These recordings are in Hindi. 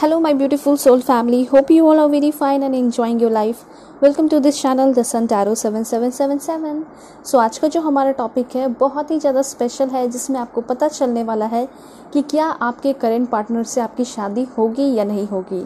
Hello, my beautiful soul family. Hope you all are very fine and enjoying your life. Welcome to this channel the sun tarot seven seven seven seven so आज का जो हमारा टॉपिक है बहुत ही ज़्यादा स्पेशल है जिसमें आपको पता चलने वाला है कि क्या आपके करेंट पार्टनर से आपकी शादी होगी या नहीं होगी।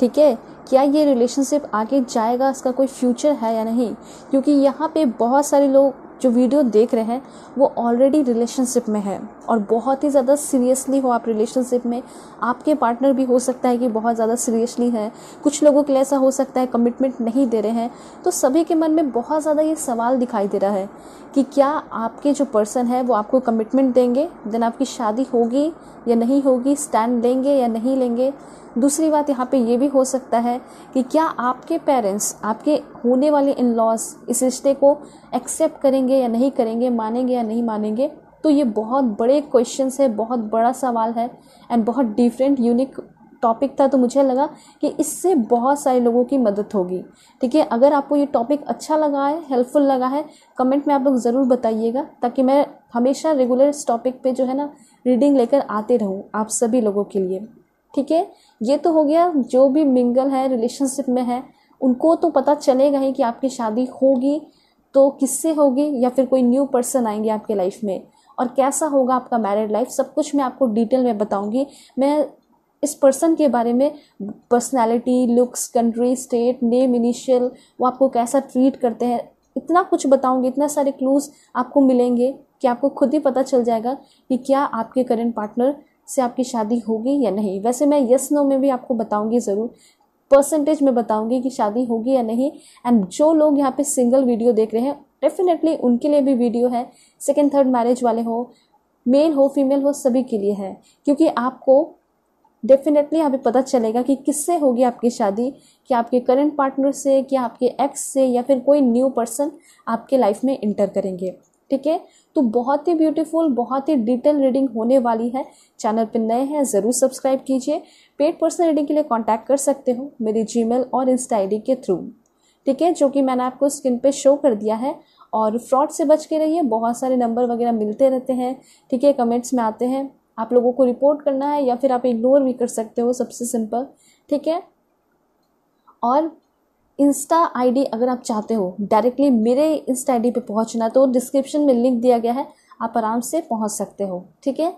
ठीक है? क्या ये रिलेशनशिप आगे जाएगा? इसका कोई फ्यूचर है या नहीं? क्योंकि यहाँ पे बहुत सारे लोग जो वीडियो देख रहे हैं, वो ऑलरेडी रिलेशनशिप में है। और बहुत ही ज़्यादा सीरियसली हो आप रिलेशनशिप में। आपके पार्टनर भी हो सकता है कि बहुत ज़्यादा सीरियसली है। कुछ लोगों के लिए ऐसा हो सकता है कमिटमेंट नहीं दे रहे हैं। तो सभी के मन में बहुत ज़्यादा ये सवाल दिखाई दे रहा है कि क्या आपके जो पर्सन है, वो आपको कमिटमेंट देंगे? देन आपकी शादी होगी या नहीं होगी? स्टैंड लेंगे या नहीं लेंगे? दूसरी बात यहाँ पे ये भी हो सकता है कि क्या आपके पेरेंट्स आपके होने वाले इन लॉज इस रिश्ते को एक्सेप्ट करेंगे या नहीं करेंगे, मानेंगे या नहीं मानेंगे? तो ये बहुत बड़े क्वेश्चन है, बहुत बड़ा सवाल है एंड बहुत डिफरेंट यूनिक टॉपिक था। तो मुझे लगा कि इससे बहुत सारे लोगों की मदद होगी। ठीक है, अगर आपको ये टॉपिक अच्छा लगा है हेल्पफुल लगा है कमेंट में आप लोग ज़रूर बताइएगा ताकि मैं हमेशा रेगुलर इस टॉपिक पे जो है ना रीडिंग लेकर आते रहूँ आप सभी लोगों के लिए। ठीक है ये तो हो गया, जो भी मिंगल है रिलेशनशिप में है, उनको तो पता चलेगा ही कि आपकी शादी होगी तो किससे होगी या फिर कोई न्यू पर्सन आएँगे आपके लाइफ में। और कैसा होगा आपका मैरिड लाइफ सब कुछ मैं आपको डिटेल में बताऊँगी। मैं इस पर्सन के बारे में personality looks country state name initial वो आपको कैसा ट्रीट करते हैं, इतना कुछ बताऊँगी, इतना सारे क्लूज आपको मिलेंगे कि आपको खुद ही पता चल जाएगा कि क्या आपके करेंट पार्टनर से आपकी शादी होगी या नहीं। वैसे मैं यस नो में भी आपको बताऊँगी ज़रूर। परसेंटेज में बताऊँगी कि शादी होगी या नहीं। एंड जो लोग यहाँ पे सिंगल वीडियो देख रहे हैं डेफिनेटली उनके लिए भी वीडियो है। सेकेंड थर्ड मैरिज वाले हो मेल हो फीमेल हो, सभी के लिए है। क्योंकि आपको डेफिनेटली यहाँ पे पता चलेगा कि किससे होगी आपकी शादी। कि आपके करंट पार्टनर से क्या आपके एक्स से, या फिर कोई न्यू पर्सन आपके लाइफ में इंटर करेंगे। ठीक है? तो बहुत ही ब्यूटीफुल बहुत ही डिटेल रीडिंग होने वाली है। चैनल पर नए हैं, ज़रूर सब्सक्राइब कीजिए। पेड पर्सनल रीडिंग के लिए कॉन्टैक्ट कर सकते हो मेरी जीमेल और इंस्टा आई के थ्रू ठीक है? जो कि मैंने आपको स्क्रीन पे शो कर दिया है। और फ्रॉड से बच के रहिए, बहुत सारे नंबर वगैरह मिलते रहते हैं। ठीक है? कमेंट्स में आते हैं। आप लोगों को रिपोर्ट करना है या फिर आप इग्नोर भी कर सकते हो सबसे सिंपल ठीक है? और इंस्टा आईडी अगर आप चाहते हो डायरेक्टली मेरे इंस्टा आईडी पे पहुँचना तो डिस्क्रिप्शन में लिंक दिया गया है, आप आराम से पहुँच सकते हो, ठीक है?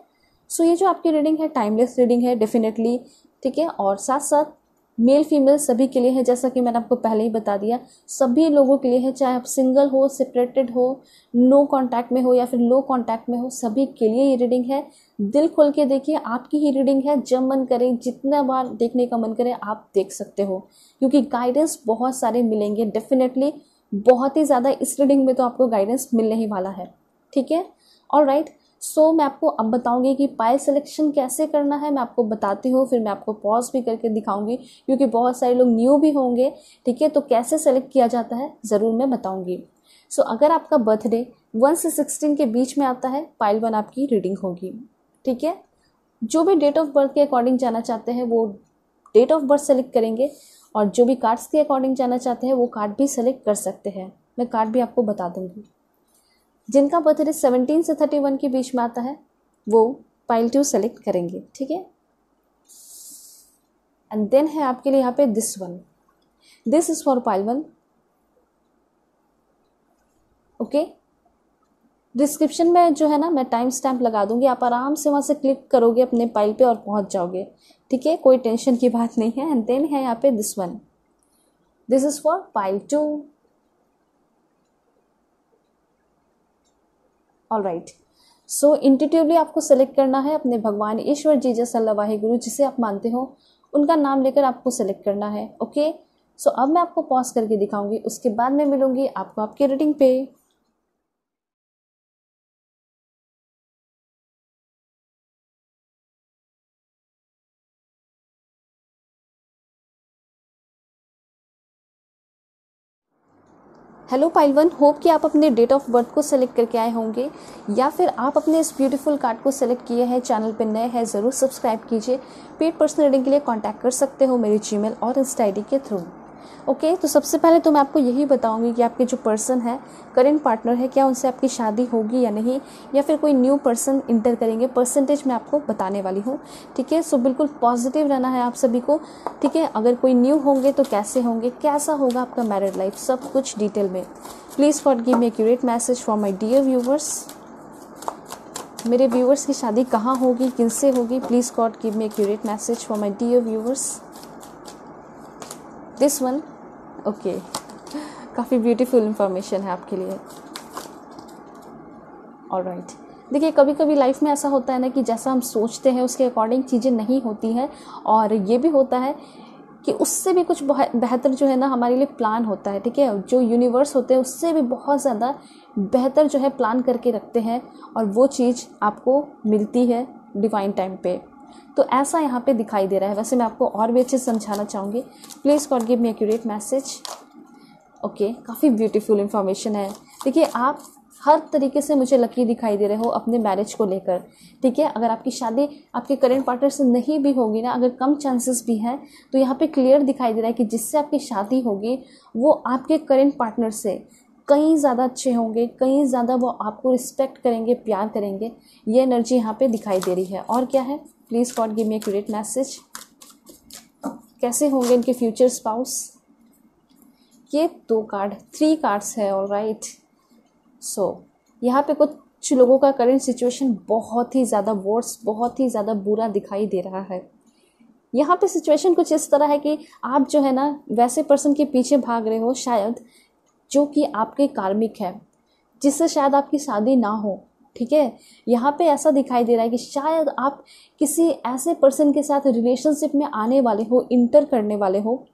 सो ये जो आपकी रीडिंग है टाइमलेस रीडिंग है डेफिनेटली ठीक है? और साथ साथ मेल फीमेल सभी के लिए है, जैसा कि मैंने आपको पहले ही बता दिया। सभी लोगों के लिए है, चाहे आप सिंगल हो, सेपरेटेड हो, नो कांटेक्ट में हो या फिर लो कांटेक्ट में हो, सभी के लिए ये रीडिंग है। दिल खोल के देखिए, आपकी ही रीडिंग है, जब मन करे, जितना बार देखने का मन करे, आप देख सकते हो। क्योंकि गाइडेंस बहुत सारे मिलेंगे डेफिनेटली बहुत ही ज़्यादा इस रीडिंग में तो आपको गाइडेंस मिलने ही वाला है। ठीक है? और राइट सो so, मैं आपको अब बताऊँगी कि पाइल सिलेक्शन कैसे करना है। मैं आपको बताती हूँ फिर मैं आपको पॉज भी करके दिखाऊँगी क्योंकि बहुत सारे लोग न्यू भी होंगे ठीक है? तो कैसे सेलेक्ट किया जाता है ज़रूर मैं बताऊँगी। सो so, अगर आपका बर्थडे वन से सिक्सटीन के बीच में आता है पाइल वन आपकी रीडिंग होगी ठीक है? जो भी डेट ऑफ़ बर्थ के अकॉर्डिंग जाना चाहते हैं वो डेट ऑफ़ बर्थ सेलेक्ट करेंगे और जो भी कार्ड्स के अकॉर्डिंग जाना चाहते हैं वो कार्ड भी सेलेक्ट कर सकते हैं। मैं कार्ड भी आपको बता दूँगी। जिनका बर्थडे सेवनटीन से थर्टी वन के बीच में आता है, वो पाइल टू सेलेक्ट करेंगे, ठीक है? एंड देन है आपके लिए यहाँ पे this one this is for pile one okay description में जो है ना, मैं टाइम स्टैम्प लगा दूँगी। आप आराम से वहाँ से क्लिक करोगे अपने पाइल पे और पहुँच जाओगे। ठीक है? कोई टेंशन की बात नहीं है। एंड देन है यहाँ पे this one this is for pile two all right so intuitively आपको सेलेक्ट करना है अपने भगवान ईश्वर जी जैसा वाहि गुरु जिसे आप मानते हो उनका नाम लेकर आपको सेलेक्ट करना है ओके okay? सो so, अब मैं आपको पॉज करके दिखाऊँगी उसके बाद मैं मिलूँगी आपको आपके रीडिंग पे हेलो पाइलवन होप कि आप अपने डेट ऑफ़ बर्थ को सेलेक्ट करके आए होंगे, या फिर आप अपने इस ब्यूटीफुल कार्ड को सेलेक्ट किए हैं चैनल पर नए हैं, ज़रूर सब्सक्राइब कीजिए। पेड पर्सनल रीडिंग के लिए कॉन्टैक्ट कर सकते हो मेरी जीमेल और इंस्टा आई के थ्रू ओके तो सबसे पहले तो मैं आपको यही बताऊँगी कि आपके जो पर्सन है करेंट पार्टनर है, क्या उनसे आपकी शादी होगी या नहीं, या फिर कोई न्यू पर्सन इंटर करेंगे परसेंटेज मैं आपको बताने वाली हूँ, ठीक है? सो बिल्कुल पॉजिटिव रहना है आप सभी को, ठीक है? अगर कोई न्यू होंगे तो कैसे होंगे, कैसा होगा आपका मैरिड लाइफ सब कुछ डिटेल में। Please for give me accurate message for my dear viewers मेरे व्यूवर्स की शादी कहाँ होगी, किनसे होगी? Please God give me accurate message for my dear viewers this one okay काफ़ी ब्यूटीफुल इंफॉर्मेशन है आपके लिए। और राइट देखिए कभी कभी लाइफ में ऐसा होता है ना कि जैसा हम सोचते हैं, उसके अकॉर्डिंग चीज़ें नहीं होती हैं, और ये भी होता है कि उससे भी कुछ बेहतर जो है ना हमारे लिए प्लान होता है, ठीक है? जो यूनिवर्स होते हैं, उससे भी बहुत ज़्यादा बेहतर जो है प्लान करके रखते हैं, और वो चीज़ आपको मिलती है डिवाइन टाइम पे। तो ऐसा यहाँ पे दिखाई दे रहा है। वैसे मैं आपको और भी अच्छे से समझाना चाहूँगी। Please God give me accurate message okay काफ़ी ब्यूटीफुल इन्फॉर्मेशन है। देखिए, आप हर तरीके से मुझे लकी दिखाई दे रहे हो अपने मैरिज को लेकर। ठीक है, अगर आपकी शादी आपके करेंट पार्टनर से नहीं भी होगी ना, अगर कम चांसेस भी हैं तो यहाँ पे क्लियर दिखाई दे रहा है कि जिससे आपकी शादी होगी, वो आपके करेंट पार्टनर से कहीं ज़्यादा अच्छे होंगे, कहीं ज़्यादा वो आपको रिस्पेक्ट करेंगे, प्यार करेंगे। ये एनर्जी यहाँ पे दिखाई दे रही है। और क्या है? Please God give me accurate message कैसे होंगे इनके फ्यूचर स्पाउस ये दो कार्ड थ्री कार्ड्स है ऑल राइट सो यहाँ पे कुछ लोगों का करंट सिचुएशन बहुत ही ज़्यादा वर्स बहुत ही ज़्यादा बुरा दिखाई दे रहा है। यहाँ पे सिचुएशन कुछ इस तरह है कि आप जो है ना, वैसे पर्सन के पीछे भाग रहे हो शायद, जो कि आपके कार्मिक है। जिससे शायद आपकी शादी ना हो। ठीक है? यहाँ पे ऐसा दिखाई दे रहा है कि शायद आप किसी ऐसे पर्सन के साथ रिलेशनशिप में आने वाले हो इंटर करने वाले हो,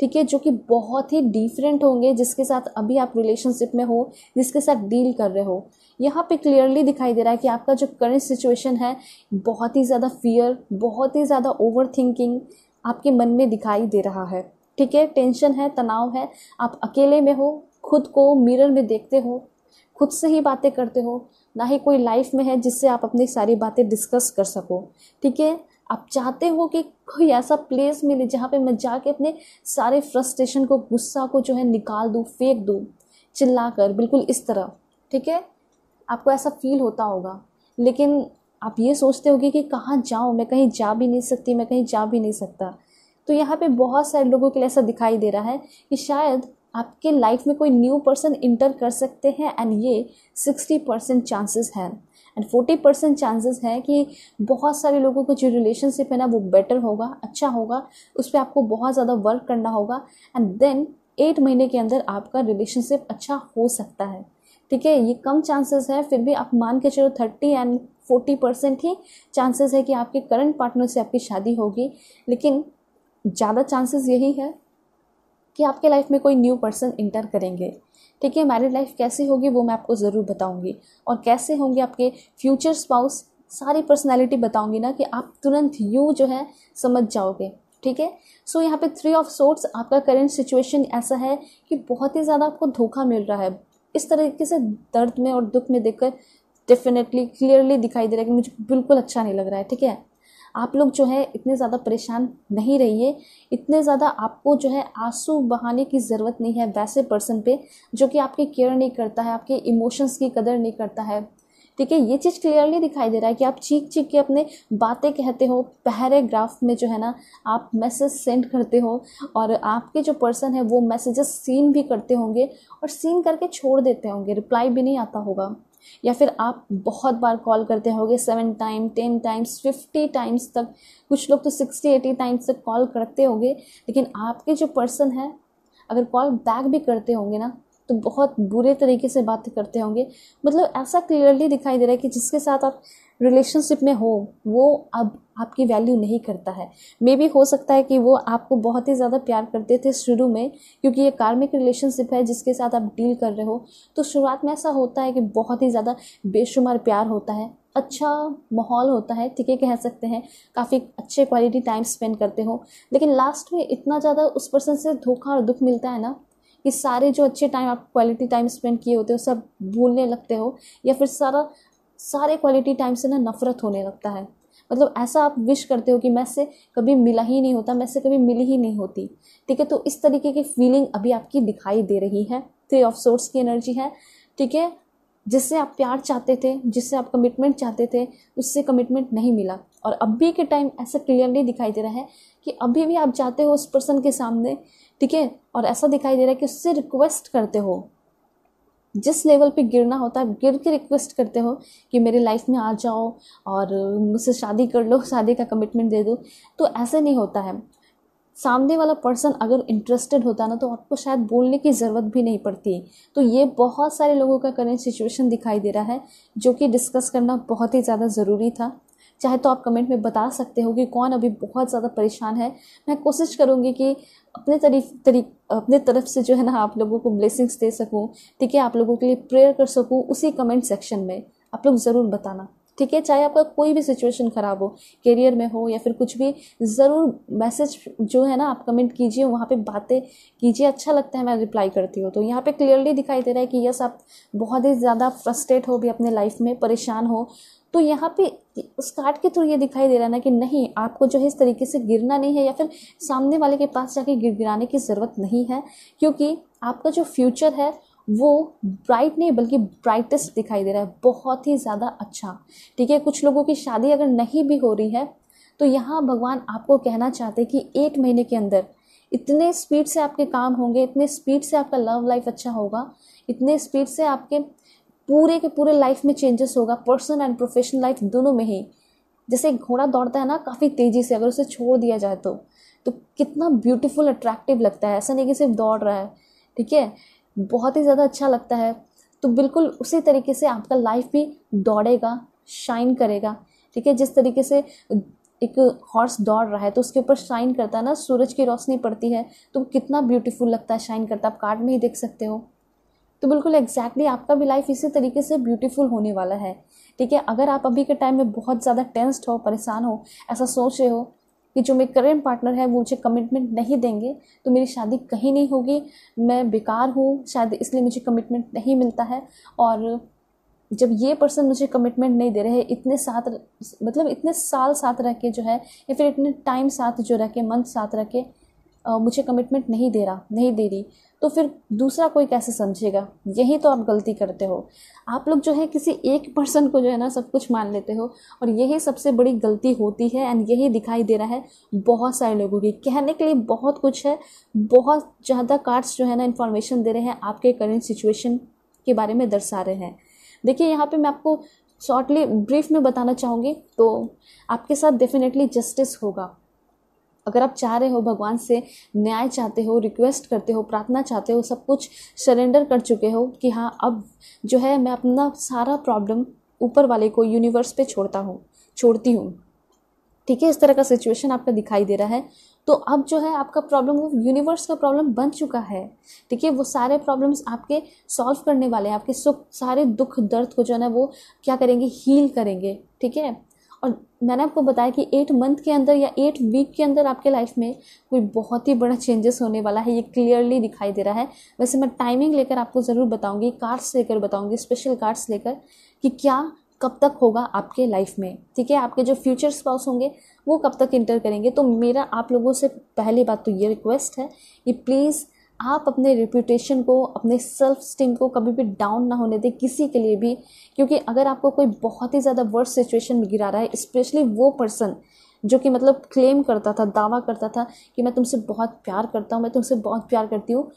ठीक है? जो कि बहुत ही डिफरेंट होंगे, जिसके साथ अभी आप रिलेशनशिप में हो, जिसके साथ डील कर रहे हो। यहाँ पे क्लियरली दिखाई दे रहा है कि आपका जो करंट सिचुएशन है, बहुत ही ज़्यादा फियर बहुत ही ज़्यादा ओवर थिंकिंग आपके मन में दिखाई दे रहा है, ठीक है? टेंशन है, तनाव है, आप अकेले में हो, खुद को मिरर में देखते हो, खुद से ही बातें करते हो ना ही कोई लाइफ में है जिससे आप अपनी सारी बातें डिस्कस कर सको। ठीक है? आप चाहते हो कि कोई ऐसा प्लेस मिले जहाँ पे मैं जाके अपने सारे फ्रस्ट्रेशन को, गुस्सा को जो है निकाल दूँ, फेंक दूँ चिल्ला कर बिल्कुल इस तरह। ठीक है? आपको ऐसा फील होता होगा। लेकिन आप ये सोचते होगे कि कहाँ जाऊँ? मैं कहीं जा भी नहीं सकती, मैं कहीं जा भी नहीं सकता। तो यहाँ पे बहुत सारे लोगों के लिए ऐसा दिखाई दे रहा है कि शायद आपके लाइफ में कोई न्यू पर्सन इंटर कर सकते हैं एंड ये सिक्सटी परसेंट चांसेस हैं। एंड फोर्टी परसेंट चांसेस है कि बहुत सारे लोगों का जो रिलेशनशिप है ना वो बेटर होगा अच्छा होगा, उस पर आपको बहुत ज़्यादा वर्क करना होगा। एंड देन एट महीने के अंदर आपका रिलेशनशिप अच्छा हो सकता है। ठीक है, ये कम चांसेस है, फिर भी आप मान के चलो थर्टी एंड फोर्टी परसेंट ही चांसेस है कि आपके करंट पार्टनर से आपकी शादी होगी। लेकिन ज़्यादा चांसेस यही है कि आपके लाइफ में कोई न्यू पर्सन इंटर करेंगे। ठीक है मैरिड लाइफ कैसी होगी वो मैं आपको ज़रूर बताऊँगी। और कैसे होंगे आपके फ्यूचर स्पाउस सारी पर्सनैलिटी बताऊँगी ना कि आप तुरंत यू जो है समझ जाओगे। ठीक है? सो यहाँ पे थ्री ऑफ़ सोर्ट्स आपका करेंट सिचुएशन ऐसा है कि बहुत ही ज़्यादा आपको धोखा मिल रहा है। इस तरीके से दर्द में और दुख में देखकर डेफिनेटली क्लियरली दिखाई दे रहा है कि मुझे बिल्कुल अच्छा नहीं लग रहा है। ठीक है? आप लोग जो है इतने ज़्यादा परेशान नहीं रहिए। इतने ज़्यादा आपको जो है आँसू बहाने की ज़रूरत नहीं है वैसे पर्सन पे, जो कि आपकी केयर नहीं करता है, आपके इमोशंस की कदर नहीं करता है। ठीक है, ये चीज़ क्लियरली दिखाई दे रहा है कि आप चीख चीख के अपने बातें कहते हो पैराग्राफ में जो है ना, आप मैसेज सेंड करते हो और आपके जो पर्सन है वो मैसेजेस सीन भी करते होंगे और सीन करके छोड़ देते होंगे रिप्लाई भी नहीं आता होगा। या फिर आप बहुत बार कॉल करते होंगे seven time ten times fifty times तक। कुछ लोग तो सिक्सटी एटी टाइम्स तक कॉल करते होंगे, लेकिन आपके जो पर्सन है, अगर कॉल बैक भी करते होंगे ना तो बहुत बुरे तरीके से बात करते होंगे। मतलब ऐसा क्लियरली दिखाई दे रहा है कि जिसके साथ आप रिलेशनशिप में हो, वो अब आपकी वैल्यू नहीं करता है। मे भी हो सकता है कि वो आपको बहुत ही ज़्यादा प्यार करते थे शुरू में, क्योंकि ये कार्मिक रिलेशनशिप है, जिसके साथ आप डील कर रहे हो। तो शुरुआत में ऐसा होता है कि बहुत ही ज़्यादा बेशुमार प्यार होता है अच्छा माहौल होता है, ठीक है, कह सकते हैं, काफ़ी अच्छे क्वालिटी टाइम स्पेंड करते हो। लेकिन लास्ट में इतना ज़्यादा उस पर्सन से धोखा और दुख मिलता है ना कि सारे जो अच्छे टाइम आप क्वालिटी टाइम स्पेंड किए होते हो, सब भूलने लगते हो, या फिर सारा, सारे क्वालिटी टाइम से ना नफरत होने लगता है। मतलब ऐसा आप विश करते हो कि मैं से कभी मिला ही नहीं होता, मैं से कभी मिली ही नहीं होती। ठीक है तो इस तरीके की फीलिंग अभी आपकी दिखाई दे रही है। थ्री ऑफ़ सोर्स की एनर्जी है। ठीक है, जिससे आप प्यार चाहते थे, जिससे आप कमिटमेंट चाहते थे, उससे कमिटमेंट नहीं मिला। और अभी के टाइम ऐसा क्लियरली दिखाई दे रहा है कि अभी भी आप जाते हो उस पर्सन के सामने ठीक है? और ऐसा दिखाई दे रहा है कि उससे रिक्वेस्ट करते हो। जिस लेवल पे गिरना होता है गिर के रिक्वेस्ट करते हो कि मेरे लाइफ में आ जाओ और मुझसे शादी कर लो, शादी का कमिटमेंट दे दो तो ऐसे नहीं होता है। सामने वाला पर्सन अगर इंटरेस्टेड होता ना तो आपको शायद बोलने की ज़रूरत भी नहीं पड़ती। तो ये बहुत सारे लोगों का करेंट सिचुएशन दिखाई दे रहा है, जो कि डिस्कस करना बहुत ही ज़्यादा ज़रूरी था। चाहे तो आप कमेंट में बता सकते हो कि कौन अभी बहुत ज़्यादा परेशान है। मैं कोशिश करूँगी कि अपने तरीफ, तरी, अपने तरफ़ से जो है ना आप लोगों को ब्लेसिंग्स दे सकूँ, ठीक है? आप लोगों के लिए प्रेयर कर सकूँ उसी कमेंट सेक्शन में। आप लोग ज़रूर बताना, ठीक है? चाहे आपका कोई भी सिचुएशन ख़राब हो करियर में हो या फिर कुछ भी, ज़रूर मैसेज जो है ना आप कमेंट कीजिए, वहाँ पे बातें कीजिए। अच्छा लगता है मैं रिप्लाई करती हूँ। तो यहाँ पे क्लियरली दिखाई दे रहा है कि यस आप बहुत ही ज़्यादा फ्रस्ट्रेट हो भी अपने लाइफ में, परेशान हो। तो यहाँ पे उस कार्ड के थ्रू ये दिखाई दे रहा है ना कि नहीं, आपको जो है इस तरीके से गिरना नहीं है या फिर सामने वाले के पास जाके गिर गिराने की ज़रूरत नहीं है, क्योंकि आपका जो फ्यूचर है वो ब्राइट नहीं, बल्कि ब्राइटेस्ट दिखाई दे रहा है, बहुत ही ज़्यादा अच्छा। ठीक है, कुछ लोगों की शादी अगर नहीं भी हो रही है तो यहाँ भगवान आपको कहना चाहते कि एक महीने के अंदर इतने स्पीड से आपके काम होंगे, इतने स्पीड से आपका लव लाइफ अच्छा होगा, इतने स्पीड से आपके पूरे के पूरे लाइफ में चेंजेस होगा पर्सनल एंड प्रोफेशनल लाइफ दोनों में ही। जैसे एक घोड़ा दौड़ता है ना, काफ़ी तेज़ी से, अगर उसे छोड़ दिया जाए तो तो कितना ब्यूटीफुल अट्रैक्टिव लगता है। ऐसा नहीं कि सिर्फ़ दौड़ रहा है, ठीक है? बहुत ही ज़्यादा अच्छा लगता है। तो बिल्कुल उसी तरीके से आपका लाइफ भी दौड़ेगा शाइन करेगा, ठीक है? जिस तरीके से एक हॉर्स दौड़ रहा है तो उसके ऊपर शाइन करता है ना, सूरज की रोशनी पड़ती है तो कितना ब्यूटीफुल लगता है शाइन करता है। आप कार्ड में ही देख सकते हो। तो बिल्कुल एग्जैक्टली exactly आपका भी लाइफ इसी तरीके से ब्यूटीफुल होने वाला है। ठीक है? अगर आप अभी के टाइम में बहुत ज़्यादा टेंस्ड हो, परेशान हो, ऐसा सोच रहे हो कि जो मेरे करेंट पार्टनर है, वो मुझे कमिटमेंट नहीं देंगे तो मेरी शादी कहीं नहीं होगी। मैं बेकार हूँ, शायद इसलिए मुझे कमिटमेंट नहीं मिलता है। और जब ये पर्सन मुझे कमिटमेंट नहीं दे रहे इतने साथ मतलब इतने साल साथ रह के जो है, या फिर इतने टाइम साथ जो रह के मंथ साथ रह के मुझे कमिटमेंट नहीं दे रहा, नहीं दे रही। तो फिर दूसरा कोई कैसे समझेगा? यही तो आप गलती करते हो। आप लोग जो है, किसी एक पर्सन को जो है ना, सब कुछ मान लेते हो और यही सबसे बड़ी गलती होती है एंड यही दिखाई दे रहा है बहुत सारे लोगों की। कहने के लिए बहुत कुछ है, बहुत ज़्यादा कार्ड्स जो है ना इन्फॉर्मेशन दे रहे हैं, आपके करेंट सिचुएशन के बारे में दर्शा रहे हैं। देखिए, यहाँ पे मैं आपको शॉर्टली ब्रीफ में बताना चाहूँगी तो आपके साथ डेफिनेटली जस्टिस होगा। अगर आप चाह रहे हो, भगवान से न्याय चाहते हो रिक्वेस्ट करते हो, प्रार्थना चाहते हो, सब कुछ सरेंडर कर चुके हो कि हाँ अब जो है मैं अपना सारा प्रॉब्लम ऊपर वाले को यूनिवर्स पे छोड़ता हूँ, छोड़ती हूँ। ठीक है, इस तरह का सिचुएशन आपका दिखाई दे रहा है। तो अब जो है आपका प्रॉब्लम वो यूनिवर्स का प्रॉब्लम बन चुका है। ठीक है, वो सारे प्रॉब्लम्स आपके सॉल्व करने वाले हैं, आपके सुख, सारे दुख, दर्द को जो है ना, वो क्या करेंगे? हील करेंगे। ठीक है? और मैंने आपको बताया कि एट मंथ के अंदर या एट वीक के अंदर आपके लाइफ में कोई बहुत ही बड़ा चेंजेस होने वाला है, ये क्लियरली दिखाई दे रहा है। वैसे मैं टाइमिंग लेकर आपको ज़रूर बताऊँगी कार्ड्स लेकर बताऊँगी स्पेशल कार्ड्स लेकर कि क्या, कब तक होगा आपके लाइफ में। ठीक है? आपके जो फ्यूचर स्पाउस होंगे, वो कब तक इंटर करेंगे? तो मेरा आप लोगों से पहली बात तो ये रिक्वेस्ट है कि प्लीज़ आप अपने रिप्यूटेशन को, अपने सेल्फ स्टीम को कभी भी डाउन ना होने दें किसी के लिए भी। क्योंकि अगर आपको कोई बहुत ही ज़्यादा वर्स्ट सिचुएशन में गिरा रहा है स्पेशली वो पर्सन जो कि मतलब क्लेम करता था, दावा करता था कि मैं तुमसे बहुत प्यार करता हूँ, मैं तुमसे बहुत प्यार करती हूँ,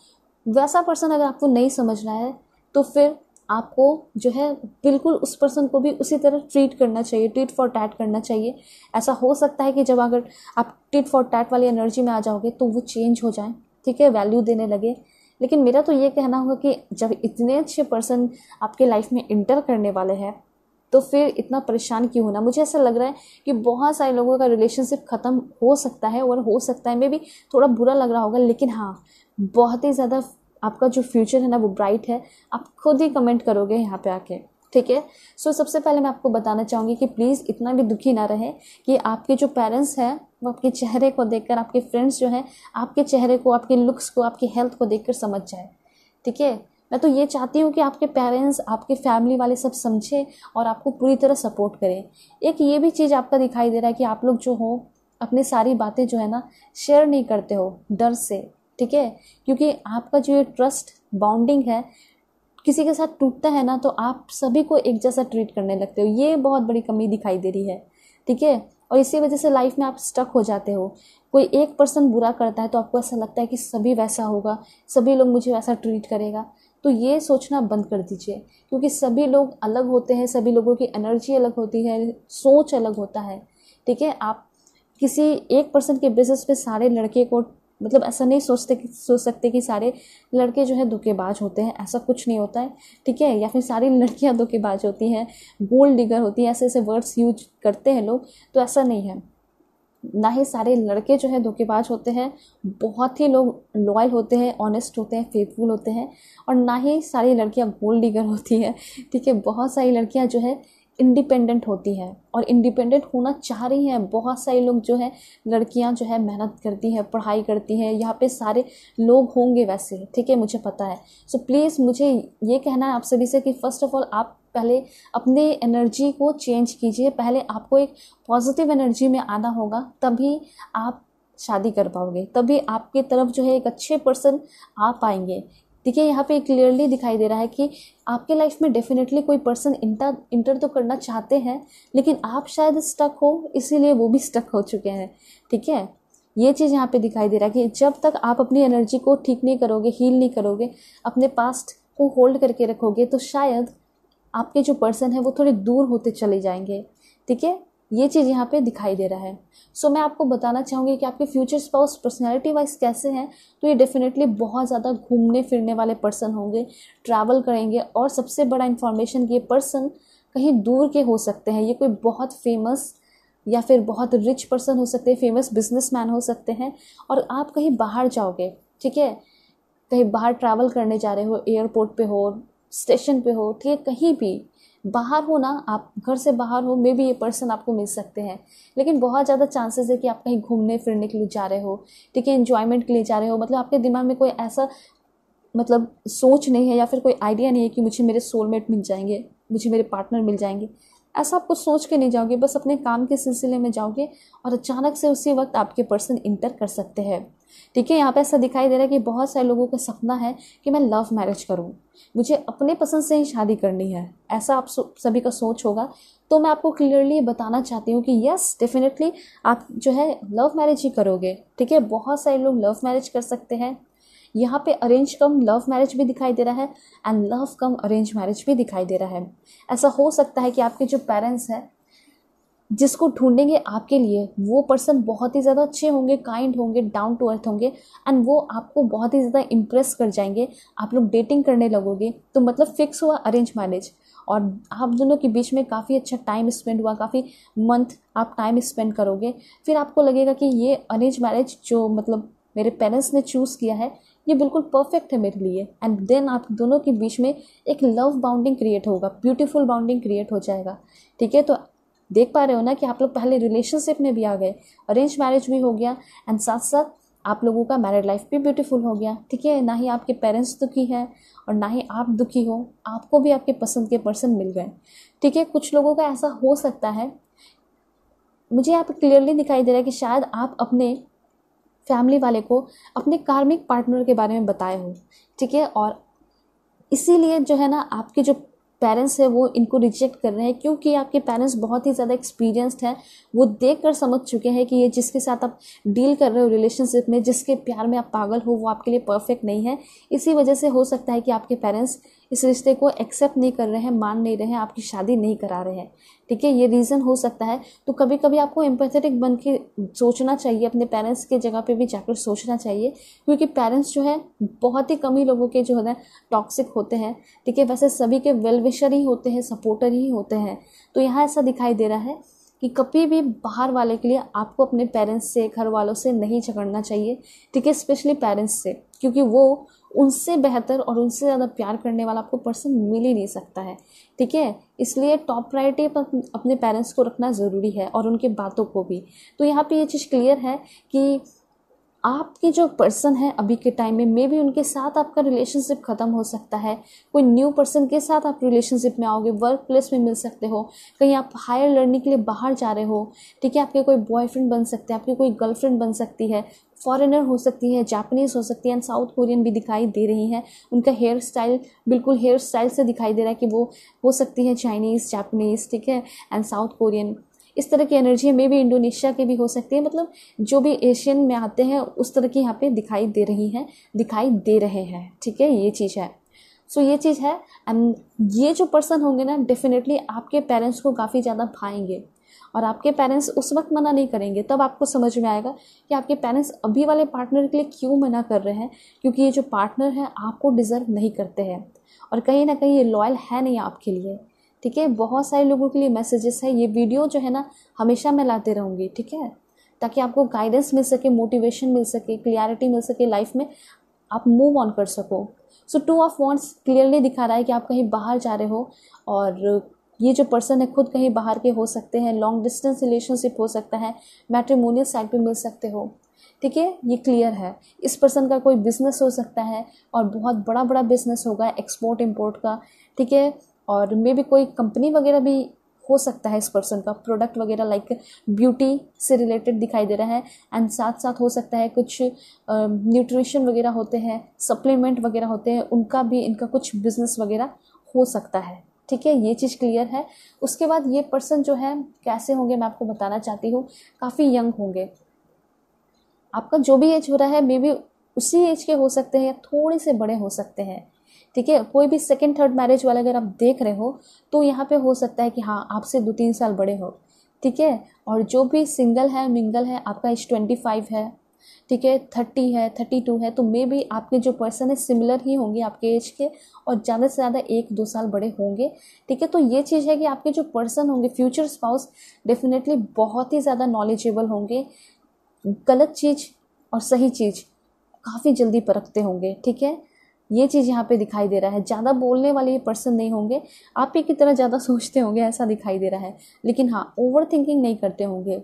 वैसा पर्सन अगर आपको नहीं समझ रहा है तो फिर आपको जो है बिल्कुल उस पर्सन को भी उसी तरह ट्रीट करना चाहिए ट्रीट फॉर टैट करना चाहिए। ऐसा हो सकता है कि जब अगर आप ट्रीट फॉर टैट वाली एनर्जी में आ जाओगे तो वो चेंज हो जाए। ठीक है वैल्यू देने लगे। लेकिन मेरा तो ये कहना होगा कि जब इतने अच्छे पर्सन आपके लाइफ में इंटर करने वाले हैं तो फिर इतना परेशान क्यों होना? मुझे ऐसा लग रहा है कि बहुत सारे लोगों का रिलेशनशिप ख़त्म हो सकता है और हो सकता है मे भी थोड़ा बुरा लग रहा होगा, लेकिन हाँ बहुत ही ज़्यादा आपका जो फ्यूचर है ना, वो ब्राइट है। आप खुद ही कमेंट करोगे यहाँ पे आके। ठीक है? सो सबसे पहले मैं आपको बताना चाहूँगी कि प्लीज़ इतना भी दुखी ना रहे कि आपके जो पेरेंट्स हैं, वो आपके चेहरे को देखकर, आपके फ्रेंड्स जो हैं, आपके चेहरे को, आपके लुक्स को, आपकी हेल्थ को देखकर समझ जाए। ठीक है? मैं तो ये चाहती हूँ कि आपके पेरेंट्स आपके फैमिली वाले सब समझें और आपको पूरी तरह सपोर्ट करें। एक ये भी चीज़ आपका दिखाई दे रहा है कि आप लोग जो हो, अपनी सारी बातें जो है ना शेयर नहीं करते हो, डर से। ठीक है? क्योंकि आपका जो ये ट्रस्ट बाउंडिंग है किसी के साथ टूटता है ना तो आप सभी को एक जैसा ट्रीट करने लगते हो। ये बहुत बड़ी कमी दिखाई दे रही है, ठीक है? और इसी वजह से लाइफ में आप स्टक हो जाते हो। कोई एक पर्सन बुरा करता है तो आपको ऐसा लगता है कि सभी वैसा होगा, सभी लोग मुझे वैसा ट्रीट करेगा। तो ये सोचना बंद कर दीजिए, क्योंकि सभी लोग अलग होते हैं, सभी लोगों की एनर्जी अलग होती है, सोच अलग होता है, ठीक है? आप किसी एक पर्सन के बेसिस पे सारे लड़के को मतलब ऐसा नहीं सोचते सोच सकते कि सारे लड़के जो है धोखेबाज होते हैं, ऐसा कुछ नहीं होता है, ठीक है? या फिर सारी लड़कियाँ धोखेबाज होती हैं गोल्ड डिगर होती हैं ऐसे ऐसे वर्ड्स यूज़ करते हैं लोग तो ऐसा नहीं है। ना ही सारे लड़के जो है धोखेबाज होते हैं, बहुत ही लोग लॉयल होते हैं ऑनेस्ट होते हैं फेथफुल होते हैं, और ना ही सारी लड़कियाँ गोल्ड डिगर होती हैं, ठीक है? बहुत सारी लड़कियाँ जो है इंडिपेंडेंट होती है और इंडिपेंडेंट होना चाह रही हैं। बहुत सारे लोग जो है लड़कियाँ जो है मेहनत करती हैं पढ़ाई करती हैं। यहाँ पे सारे लोग होंगे वैसे ठीक है मुझे पता है। सो so, प्लीज़ मुझे ये कहना है आप सभी से कि फ़र्स्ट ऑफ़ ऑल आप पहले अपने एनर्जी को चेंज कीजिए। पहले आपको एक पॉजिटिव एनर्जी में आना होगा तभी आप शादी कर पाओगे। तभी आपके तरफ़ जो है एक अच्छे पर्सन आ पाएँगे। देखिए, यहाँ पे क्लियरली दिखाई दे रहा है कि आपके लाइफ में डेफिनेटली कोई पर्सन इंटर इंटर तो करना चाहते हैं, लेकिन आप शायद स्टक हो, इसीलिए वो भी स्टक हो चुके हैं। ठीक है? ये चीज़ यहाँ पे दिखाई दे रहा है कि जब तक आप अपनी एनर्जी को ठीक नहीं करोगे हील नहीं करोगे, अपने पास्ट को होल्ड करके रखोगे तो शायद आपके जो पर्सन है वो थोड़े दूर होते चले जाएँगे। ठीक है? ये चीज़ यहाँ पे दिखाई दे रहा है। सो so, मैं आपको बताना चाहूँगी कि आपके फ्यूचर स्पाउस पर्सनैलिटी वाइज कैसे हैं तो ये डेफिनेटली बहुत ज़्यादा घूमने फिरने वाले पर्सन होंगे ट्रैवल करेंगे और सबसे बड़ा इन्फॉर्मेशन ये पर्सन कहीं दूर के हो सकते हैं। ये कोई बहुत फ़ेमस या फिर बहुत रिच पर्सन हो सकते हैं फ़ेमस बिजनेसमैन हो सकते हैं और आप कहीं बाहर जाओगे ठीक है? कहीं बाहर ट्रैवल करने जा रहे हो एयरपोर्ट पे हो स्टेशन पे हो ठीक है? कहीं भी बाहर हो ना, आप घर से बाहर हो मे भी ये पर्सन आपको मिल सकते हैं। लेकिन बहुत ज़्यादा चांसेस है कि आप कहीं घूमने, फिरने के लिए जा रहे हो, ठीक है इन्जॉयमेंट के लिए जा रहे हो। मतलब आपके दिमाग में कोई ऐसा मतलब सोच नहीं है या फिर कोई आइडिया नहीं है कि मुझे मेरे सोलमेट मिल जाएँगे, मुझे मेरे पार्टनर मिल जाएँगे। ऐसा आप कुछ सोच के नहीं जाओगे, बस अपने काम के सिलसिले में जाओगे और अचानक से उसी वक्त आपके पर्सन इंटर कर सकते हैं। ठीक है यहाँ पे ऐसा दिखाई दे रहा है कि बहुत सारे लोगों का सपना है कि मैं लव मैरिज करूँ। मुझे अपने पसंद से ही शादी करनी है। ऐसा आप सभी का सोच होगा। तो मैं आपको क्लियरली बताना चाहती हूँ कि यस डेफिनेटली आप जो है लव मैरिज ही करोगे। ठीक है, बहुत सारे लोग लव मैरिज कर सकते हैं। यहाँ पे अरेंज कम लव मैरिज भी दिखाई दे रहा है and love cum arrange marriage भी दिखाई दे रहा है। ऐसा हो सकता है कि आपके जो पेरेंट्स हैं जिसको ढूंढेंगे आपके लिए, वो पर्सन बहुत ही ज़्यादा अच्छे होंगे काइंड होंगे डाउन टू अर्थ होंगे एंड वो आपको बहुत ही ज़्यादा इम्प्रेस कर जाएँगे। आप लोग डेटिंग करने लगोगे तो मतलब फिक्स हुआ अरेंज मैरिज और आप दोनों के बीच में काफ़ी अच्छा टाइम स्पेंड हुआ, काफ़ी मंथ आप टाइम स्पेंड करोगे। फिर आपको लगेगा कि ये अरेंज मैरिज जो मतलब मेरे पेरेंट्स ने चूज़ किया है, ये बिल्कुल परफेक्ट है मेरे लिए। एंड देन आप दोनों के बीच में एक लव बाउंडिंग क्रिएट होगा ब्यूटीफुल बाउंडिंग क्रिएट हो जाएगा। ठीक है? तो देख पा रहे हो ना कि आप लोग पहले रिलेशनशिप में भी आ गए अरेंज मैरिज भी हो गया एंड साथ साथ आप लोगों का मैरिड लाइफ भी ब्यूटीफुल हो गया। ठीक है, ना ही आपके पेरेंट्स दुखी हैं और ना ही आप दुखी हो, आपको भी आपके पसंद के पर्सन मिल गए। ठीक है, कुछ लोगों का ऐसा हो सकता है। मुझे यहाँ पर क्लियरली दिखाई दे रहा है कि शायद आप अपने फैमिली वाले को अपने कार्मिक पार्टनर के बारे में बताए हो। ठीक है, और इसीलिए जो है ना, आपके जो पेरेंट्स है, वो इनको रिजेक्ट कर रहे हैं क्योंकि आपके पेरेंट्स बहुत ही ज़्यादा एक्सपीरियंस्ड हैं। वो देख कर समझ चुके हैं कि ये जिसके साथ आप डील कर रहे हो रिलेशनशिप में, जिसके प्यार में आप पागल हो, वो आपके लिए परफेक्ट नहीं है। इसी वजह से हो सकता है कि आपके पेरेंट्स इस रिश्ते को एक्सेप्ट नहीं कर रहे हैं, मान नहीं रहे हैं, आपकी शादी नहीं करा रहे हैं। ठीक है, ये रीज़न हो सकता है। तो कभी कभी आपको एम्पैथेटिक बन के सोचना चाहिए, अपने पेरेंट्स के जगह पे भी जाकर सोचना चाहिए, क्योंकि पेरेंट्स जो है, बहुत ही कम ही लोगों के जो है टॉक्सिक होते हैं। ठीक है, वैसे सभी के वेलविशर ही होते हैं सपोर्टर ही होते हैं। तो यहाँ ऐसा दिखाई दे रहा है कि कभी भी बाहर वाले के लिए आपको अपने पेरेंट्स से, घर वालों से नहीं झगड़ना चाहिए। ठीक है स्पेशली पेरेंट्स से, क्योंकि वो उनसे बेहतर और उनसे ज़्यादा प्यार करने वाला आपको पर्सन मिल ही नहीं सकता है। ठीक है? इसलिए टॉप प्रायोरिटी पर अपने पेरेंट्स को रखना ज़रूरी है और उनके बातों को भी। तो यहाँ पे ये चीज़ क्लियर है कि आपके जो पर्सन है अभी के टाइम में मे भी उनके साथ आपका रिलेशनशिप ख़त्म हो सकता है। कोई न्यू पर्सन के साथ आप रिलेशनशिप में आओगे वर्क प्लेस में मिल सकते हो, कहीं आप हायर लर्निंग के लिए बाहर जा रहे हो। ठीक है? आपके कोई बॉयफ्रेंड बन सकते हैं, आपकी कोई गर्लफ्रेंड बन सकती है। फॉरेनर हो सकती है जापानीज़ हो सकती है एंड साउथ कोरियन भी दिखाई दे रही हैं। उनका हेयर स्टाइल बिल्कुल हेयर स्टाइल से दिखाई दे रहा है कि वो हो सकती है चाइनीज़ जापानीज़ ठीक है एंड साउथ कोरियन इस तरह की एनर्जी मे भी इंडोनेशिया के भी हो सकती है मतलब जो भी एशियन में आते हैं उस तरह की यहाँ पे दिखाई दे रही हैं दिखाई दे रहे हैं ठीक है ये चीज़ है। सो so, ये चीज़ है एंड ये जो पर्सन होंगे ना डेफिनेटली आपके पेरेंट्स को काफ़ी ज़्यादा भाएँगे। और आपके पेरेंट्स उस वक्त मना नहीं करेंगे, तब आपको समझ में आएगा कि आपके पेरेंट्स अभी वाले पार्टनर के लिए क्यों मना कर रहे हैं, क्योंकि ये जो पार्टनर है, आपको डिज़र्व नहीं करते हैं। और कहीं ना कहीं ये लॉयल है नहीं आपके लिए, ठीक है? बहुत सारे लोगों के लिए मैसेजेस है, ये वीडियो जो है ना, हमेशा मैं लाते रहूँगी, ठीक है? ताकि आपको गाइडेंस मिल सके मोटिवेशन मिल सके क्लियरिटी मिल सके लाइफ में, आप मूव ऑन कर सको। So two of wands clearly दिखा रहा है कि आप कहीं बाहर जा रहे हो और ये जो पर्सन है, खुद कहीं बाहर के हो सकते हैं लॉन्ग डिस्टेंस रिलेशनशिप हो सकता है मैट्रिमोनियल साइड पे मिल सकते हो। ठीक है? ये क्लियर है। इस पर्सन का कोई बिज़नेस हो सकता है और बहुत बड़ा बड़ा बिज़नेस होगा एक्सपोर्ट इम्पोर्ट का। ठीक है? और मे भी कोई कंपनी वगैरह भी हो सकता है इस पर्सन का। प्रोडक्ट वगैरह लाइक ब्यूटी से रिलेटेड दिखाई दे रहा है। एंड साथ साथ हो सकता है कुछ न्यूट्रिशन वगैरह होते हैं सप्लीमेंट वगैरह होते हैं, उनका भी, इनका कुछ बिज़नेस वगैरह हो सकता है। ठीक है, ये चीज़ क्लियर है। उसके बाद ये पर्सन जो है, कैसे होंगे मैं आपको बताना चाहती हूँ। काफ़ी यंग होंगे। आपका जो भी एज हो रहा है मे बी उसी एज के हो सकते हैं या थोड़े से बड़े हो सकते हैं। ठीक है, कोई भी सेकेंड थर्ड मैरिज वाला अगर आप देख रहे हो तो यहाँ पे हो सकता है कि हाँ आपसे दो तीन साल बड़े हो। ठीक है, और जो भी सिंगल है मिंगल है, आपका एज ट्वेंटी फाइव है। ठीक है थर्टी है थर्टी टू है तो मे भी आपके जो पर्सन है सिमिलर ही होंगे आपके एज के और ज़्यादा से ज़्यादा एक, दो साल बड़े होंगे, ठीक है? तो ये चीज़ है कि आपके जो पर्सन होंगे फ्यूचर स्पाउस डेफिनेटली बहुत ही ज़्यादा नॉलेजेबल होंगे, गलत चीज़ और सही चीज़ काफ़ी जल्दी परखते होंगे, ठीक है? ये चीज़ यहाँ पे दिखाई दे रहा है। ज़्यादा बोलने वाले ये पर्सन नहीं होंगे, आप ही की तरह ज़्यादा सोचते होंगे, ऐसा दिखाई दे रहा है। लेकिन हाँ ओवर थिंकिंग नहीं करते होंगे।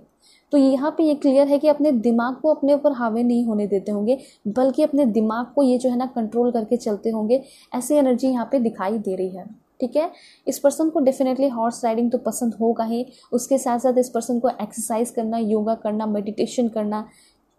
तो यहाँ पे ये क्लियर है कि अपने दिमाग को अपने ऊपर हावी नहीं होने देते होंगे, बल्कि अपने दिमाग को ये जो है ना कंट्रोल करके चलते होंगे, ऐसी एनर्जी यहाँ पे दिखाई दे रही है। ठीक है? इस पर्सन को डेफिनेटली हॉर्स राइडिंग तो पसंद होगा ही। उसके साथ साथ इस पर्सन को एक्सरसाइज करना योगा करना मेडिटेशन करना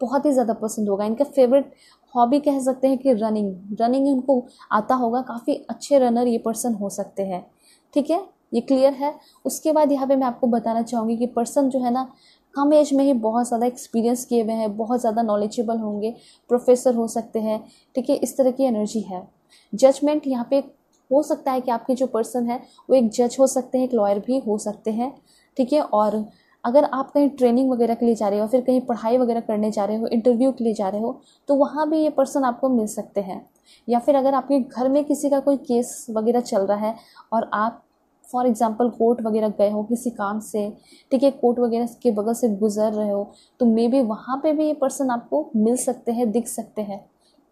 बहुत ही ज़्यादा पसंद होगा। इनका फेवरेट हॉबी कह सकते हैं कि रनिंग रनिंग इनको आता होगा, काफ़ी अच्छे रनर ये पर्सन हो सकते हैं। ठीक है? ये क्लियर है। उसके बाद यहाँ पे मैं आपको बताना चाहूँगी कि पर्सन जो है ना कम एज में ही बहुत ज़्यादा एक्सपीरियंस किए हुए हैं, बहुत ज़्यादा नॉलेजेबल होंगे प्रोफेसर हो सकते हैं, ठीक है, इस तरह की एनर्जी है। जजमेंट यहाँ पे हो सकता है कि आपके जो पर्सन है, वो एक जज हो सकते हैं, एक लॉयर भी हो सकते हैं, ठीक है, और अगर आप कहीं ट्रेनिंग वगैरह के लिए जा रहे हो, फिर कहीं पढ़ाई वगैरह करने जा रहे हो इंटरव्यू के लिए जा रहे हो तो वहाँ भी ये पर्सन आपको मिल सकते हैं। या फिर अगर आपके घर में किसी का कोई केस वगैरह चल रहा है, और आप फॉर एग्ज़ाम्पल कोर्ट वगैरह गए हो किसी काम से ठीक है कोर्ट वगैरह के बगल से गुजर रहे हो तो मे बी वहाँ पे भी ये पर्सन आपको मिल सकते हैं दिख सकते हैं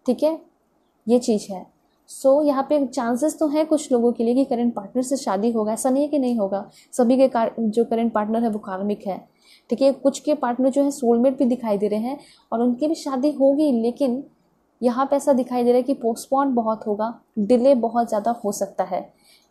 ठीक है? ये चीज़ है। सो so, यहाँ पे चांसेस तो हैं कुछ लोगों के लिए कि करेंट पार्टनर से शादी होगा ऐसा नहीं है कि नहीं होगा। सभी के कार जो करेंट पार्टनर है वो कार्मिक है ठीक है? कुछ के पार्टनर जो है सोलमेट भी दिखाई दे रहे हैं और उनकी भी शादी होगी लेकिन यहाँ पे ऐसा दिखाई दे रहा है कि पोस्टपोन बहुत होगा डिले बहुत ज़्यादा हो सकता है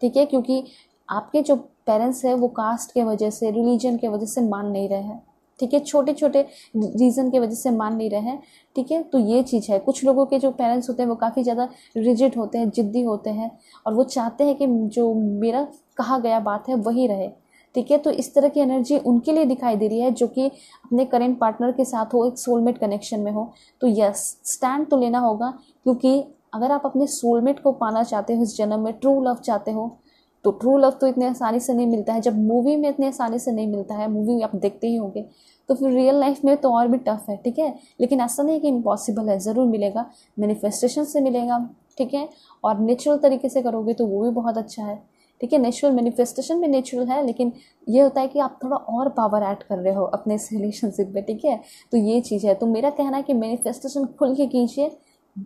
ठीक है? क्योंकि आपके जो पेरेंट्स हैं, वो कास्ट के वजह से रिलीजन के वजह से मान नहीं रहे हैं। ठीक है? छोटे छोटे रीज़न के वजह से मान नहीं रहे हैं। ठीक है? तो ये चीज़ है। कुछ लोगों के जो पेरेंट्स होते हैं, वो काफ़ी ज़्यादा रिजिड होते हैं, जिद्दी होते हैं और वो चाहते हैं कि जो मेरा कहा गया बात है, वही रहे। ठीक है? तो इस तरह की एनर्जी उनके लिए दिखाई दे रही है, जो कि अपने करेंट पार्टनर के साथ हो, एक सोलमेट कनेक्शन में हो। तो यस स्टैंड तो लेना होगा, क्योंकि अगर आप अपने सोलमेट को पाना चाहते हो, इस जन्म में ट्रू लव चाहते हो तो ट्रू लव तो इतने आसानी से नहीं मिलता है। जब मूवी में इतने आसानी से नहीं मिलता है मूवी आप देखते ही होंगे तो फिर रियल लाइफ में तो और भी टफ है, ठीक है? लेकिन ऐसा नहीं कि इम्पॉसिबल है, ज़रूर मिलेगा मैनिफेस्टेशन से मिलेगा, ठीक है? और नेचुरल तरीके से करोगे तो वो भी बहुत अच्छा है, ठीक है? नेचुरल मैनिफेस्टेशन भी नेचुरल है, लेकिन ये होता है कि आप थोड़ा और पावर ऐड कर रहे हो अपने इस रिलेशनशिप में, ठीक है? तो ये चीज़ है। तो मेरा कहना है कि मैनिफेस्टेशन खुल के कीजिए,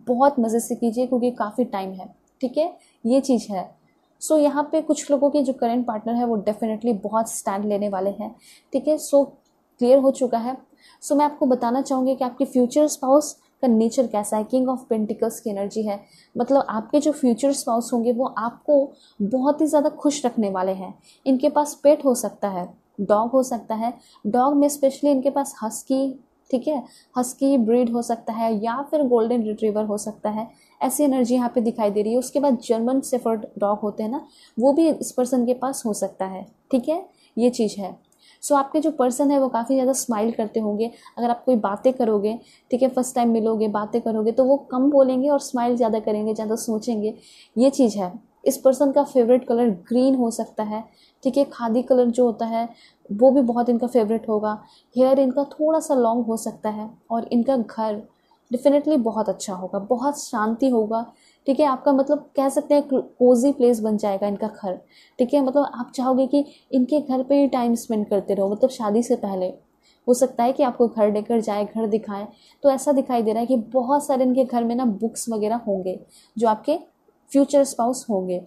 बहुत मज़े से कीजिए, क्योंकि काफ़ी टाइम है, ठीक है? ये चीज़ है। सो so, यहाँ पे कुछ लोगों के जो करेंट पार्टनर है वो डेफिनेटली बहुत स्टैंड लेने वाले हैं। ठीक है? सो क्लियर हो चुका है। सो so, मैं आपको बताना चाहूँगी कि आपके फ्यूचर स्पाउस का नेचर कैसा है। किंग ऑफ़ पेंटिकल्स की एनर्जी है। मतलब आपके जो फ्यूचर स्पाउस होंगे वो आपको बहुत ही ज़्यादा खुश रखने वाले हैं। इनके पास पेट हो सकता है डॉग हो सकता है। डॉग में स्पेशली इनके पास हस्की ठीक है? हस्की ब्रीड हो सकता है या फिर गोल्डन रिट्रीवर हो सकता है। ऐसी एनर्जी यहाँ पे दिखाई दे रही है। उसके बाद जर्मन सेफर्ड डॉग होते हैं ना वो भी इस पर्सन के पास हो सकता है। ठीक है? ये चीज़ है। सो so, आपके जो पर्सन है वो काफ़ी ज़्यादा स्माइल करते होंगे। अगर आप कोई बातें करोगे ठीक है फ़र्स्ट टाइम मिलोगे बातें करोगे तो वो कम बोलेंगे और स्माइल ज़्यादा करेंगे ज़्यादा सोचेंगे। ये चीज़ है। इस पर्सन का फेवरेट कलर ग्रीन हो सकता है। ठीक है? खादी कलर जो होता है वो भी बहुत इनका फेवरेट होगा। हेयर इनका थोड़ा सा लॉन्ग हो सकता है और इनका घर डेफिनेटली बहुत अच्छा होगा, बहुत शांति होगा। ठीक है, आपका मतलब कह सकते हैं कोजी प्लेस बन जाएगा इनका घर। ठीक है मतलब आप चाहोगे कि इनके घर पे ही टाइम स्पेंड करते रहो मतलब शादी से पहले। हो सकता है कि आपको घर लेकर जाए, घर दिखाएँ तो ऐसा दिखाई दे रहा है कि बहुत सारे इनके घर में ना बुक्स वगैरह होंगे, जो आपके फ्यूचर स्पाउस होंगे।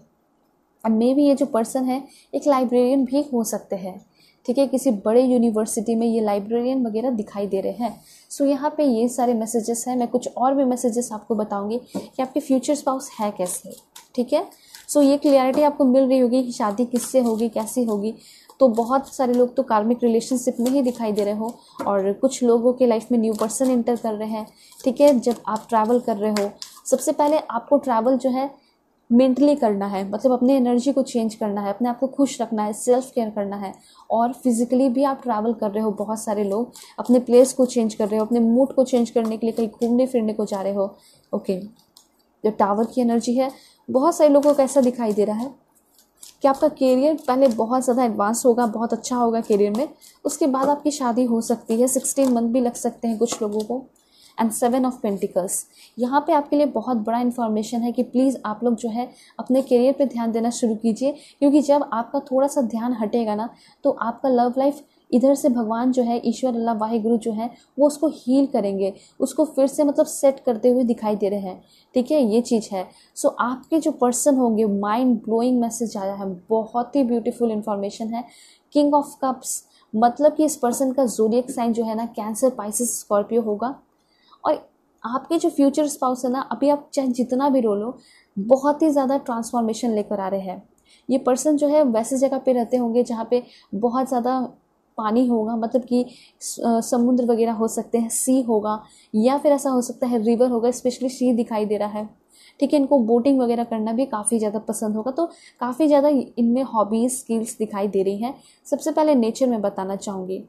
और मे भी ये जो पर्सन है, एक लाइब्रेरियन भी हो सकते हैं। ठीक है किसी बड़े यूनिवर्सिटी में ये लाइब्रेरियन वगैरह दिखाई दे रहे हैं। सो so, यहाँ पे ये सारे मैसेजेस हैं। मैं कुछ और भी मैसेजेस आपको बताऊँगी कि आपके फ्यूचर स्पाउस है कैसे ठीक है? सो so, ये क्लियरिटी आपको मिल रही होगी कि शादी किससे होगी कैसी होगी। तो बहुत सारे लोग तो कार्मिक रिलेशनशिप में ही दिखाई दे रहे हो और कुछ लोगों के लाइफ में न्यू पर्सन इंटर कर रहे हैं ठीक है? जब आप ट्रैवल कर रहे हो सबसे पहले आपको ट्रैवल जो है मेंटली करना है मतलब अपनी एनर्जी को चेंज करना है, अपने आप को खुश रखना है सेल्फ केयर करना है और फिजिकली भी आप ट्रैवल कर रहे हो बहुत सारे लोग, अपने प्लेस को चेंज कर रहे हो, अपने मूड को चेंज करने के लिए कहीं घूमने फिरने को जा रहे हो ओके जो टावर की एनर्जी है, बहुत सारे लोगों को ऐसा दिखाई दे रहा है कि आपका करियर पहले बहुत ज़्यादा एडवांस होगा, बहुत अच्छा होगा करियर में, उसके बाद आपकी शादी हो सकती है सिक्सटीन मंथ भी लग सकते हैं कुछ लोगों को। And seven of pentacles. यहाँ पे आपके लिए बहुत बड़ा इन्फॉर्मेशन है कि प्लीज़ आप लोग जो है अपने करियर पे ध्यान देना शुरू कीजिए क्योंकि जब आपका थोड़ा सा ध्यान हटेगा ना तो आपका लव लाइफ इधर से भगवान जो है ईश्वर अल्लाह वाहिगुरु जो है वो उसको हील करेंगे। उसको फिर से मतलब सेट करते हुए दिखाई दे रहे हैं। ठीक है ये चीज़ है। सो so, आपके जो पर्सन होंगे माइंड ब्लोइंग मैसेज आया है। बहुत ही ब्यूटीफुल इन्फॉर्मेशन है। किंग ऑफ़ कप्स मतलब कि इस पर्सन का जोरियक साइन जो है ना कैंसर पाइसिस स्कॉर्पियो होगा। और आपके जो फ्यूचर स्पाउस है ना, अभी आप चाहे जितना भी रोलो बहुत ही ज़्यादा ट्रांसफॉर्मेशन लेकर आ रहे हैं। ये पर्सन जो है, वैसे जगह पे रहते होंगे जहाँ पे बहुत ज़्यादा पानी होगा मतलब कि समुद्र वगैरह हो सकते हैं सी होगा, या फिर ऐसा हो सकता है रिवर होगा स्पेशली सी दिखाई दे रहा है। ठीक है, इनको बोटिंग वगैरह करना भी काफ़ी ज़्यादा पसंद होगा तो काफ़ी ज़्यादा इनमें हॉबीज़ स्किल्स दिखाई दे रही हैं। सबसे पहले नेचर में बताना चाहूँगी।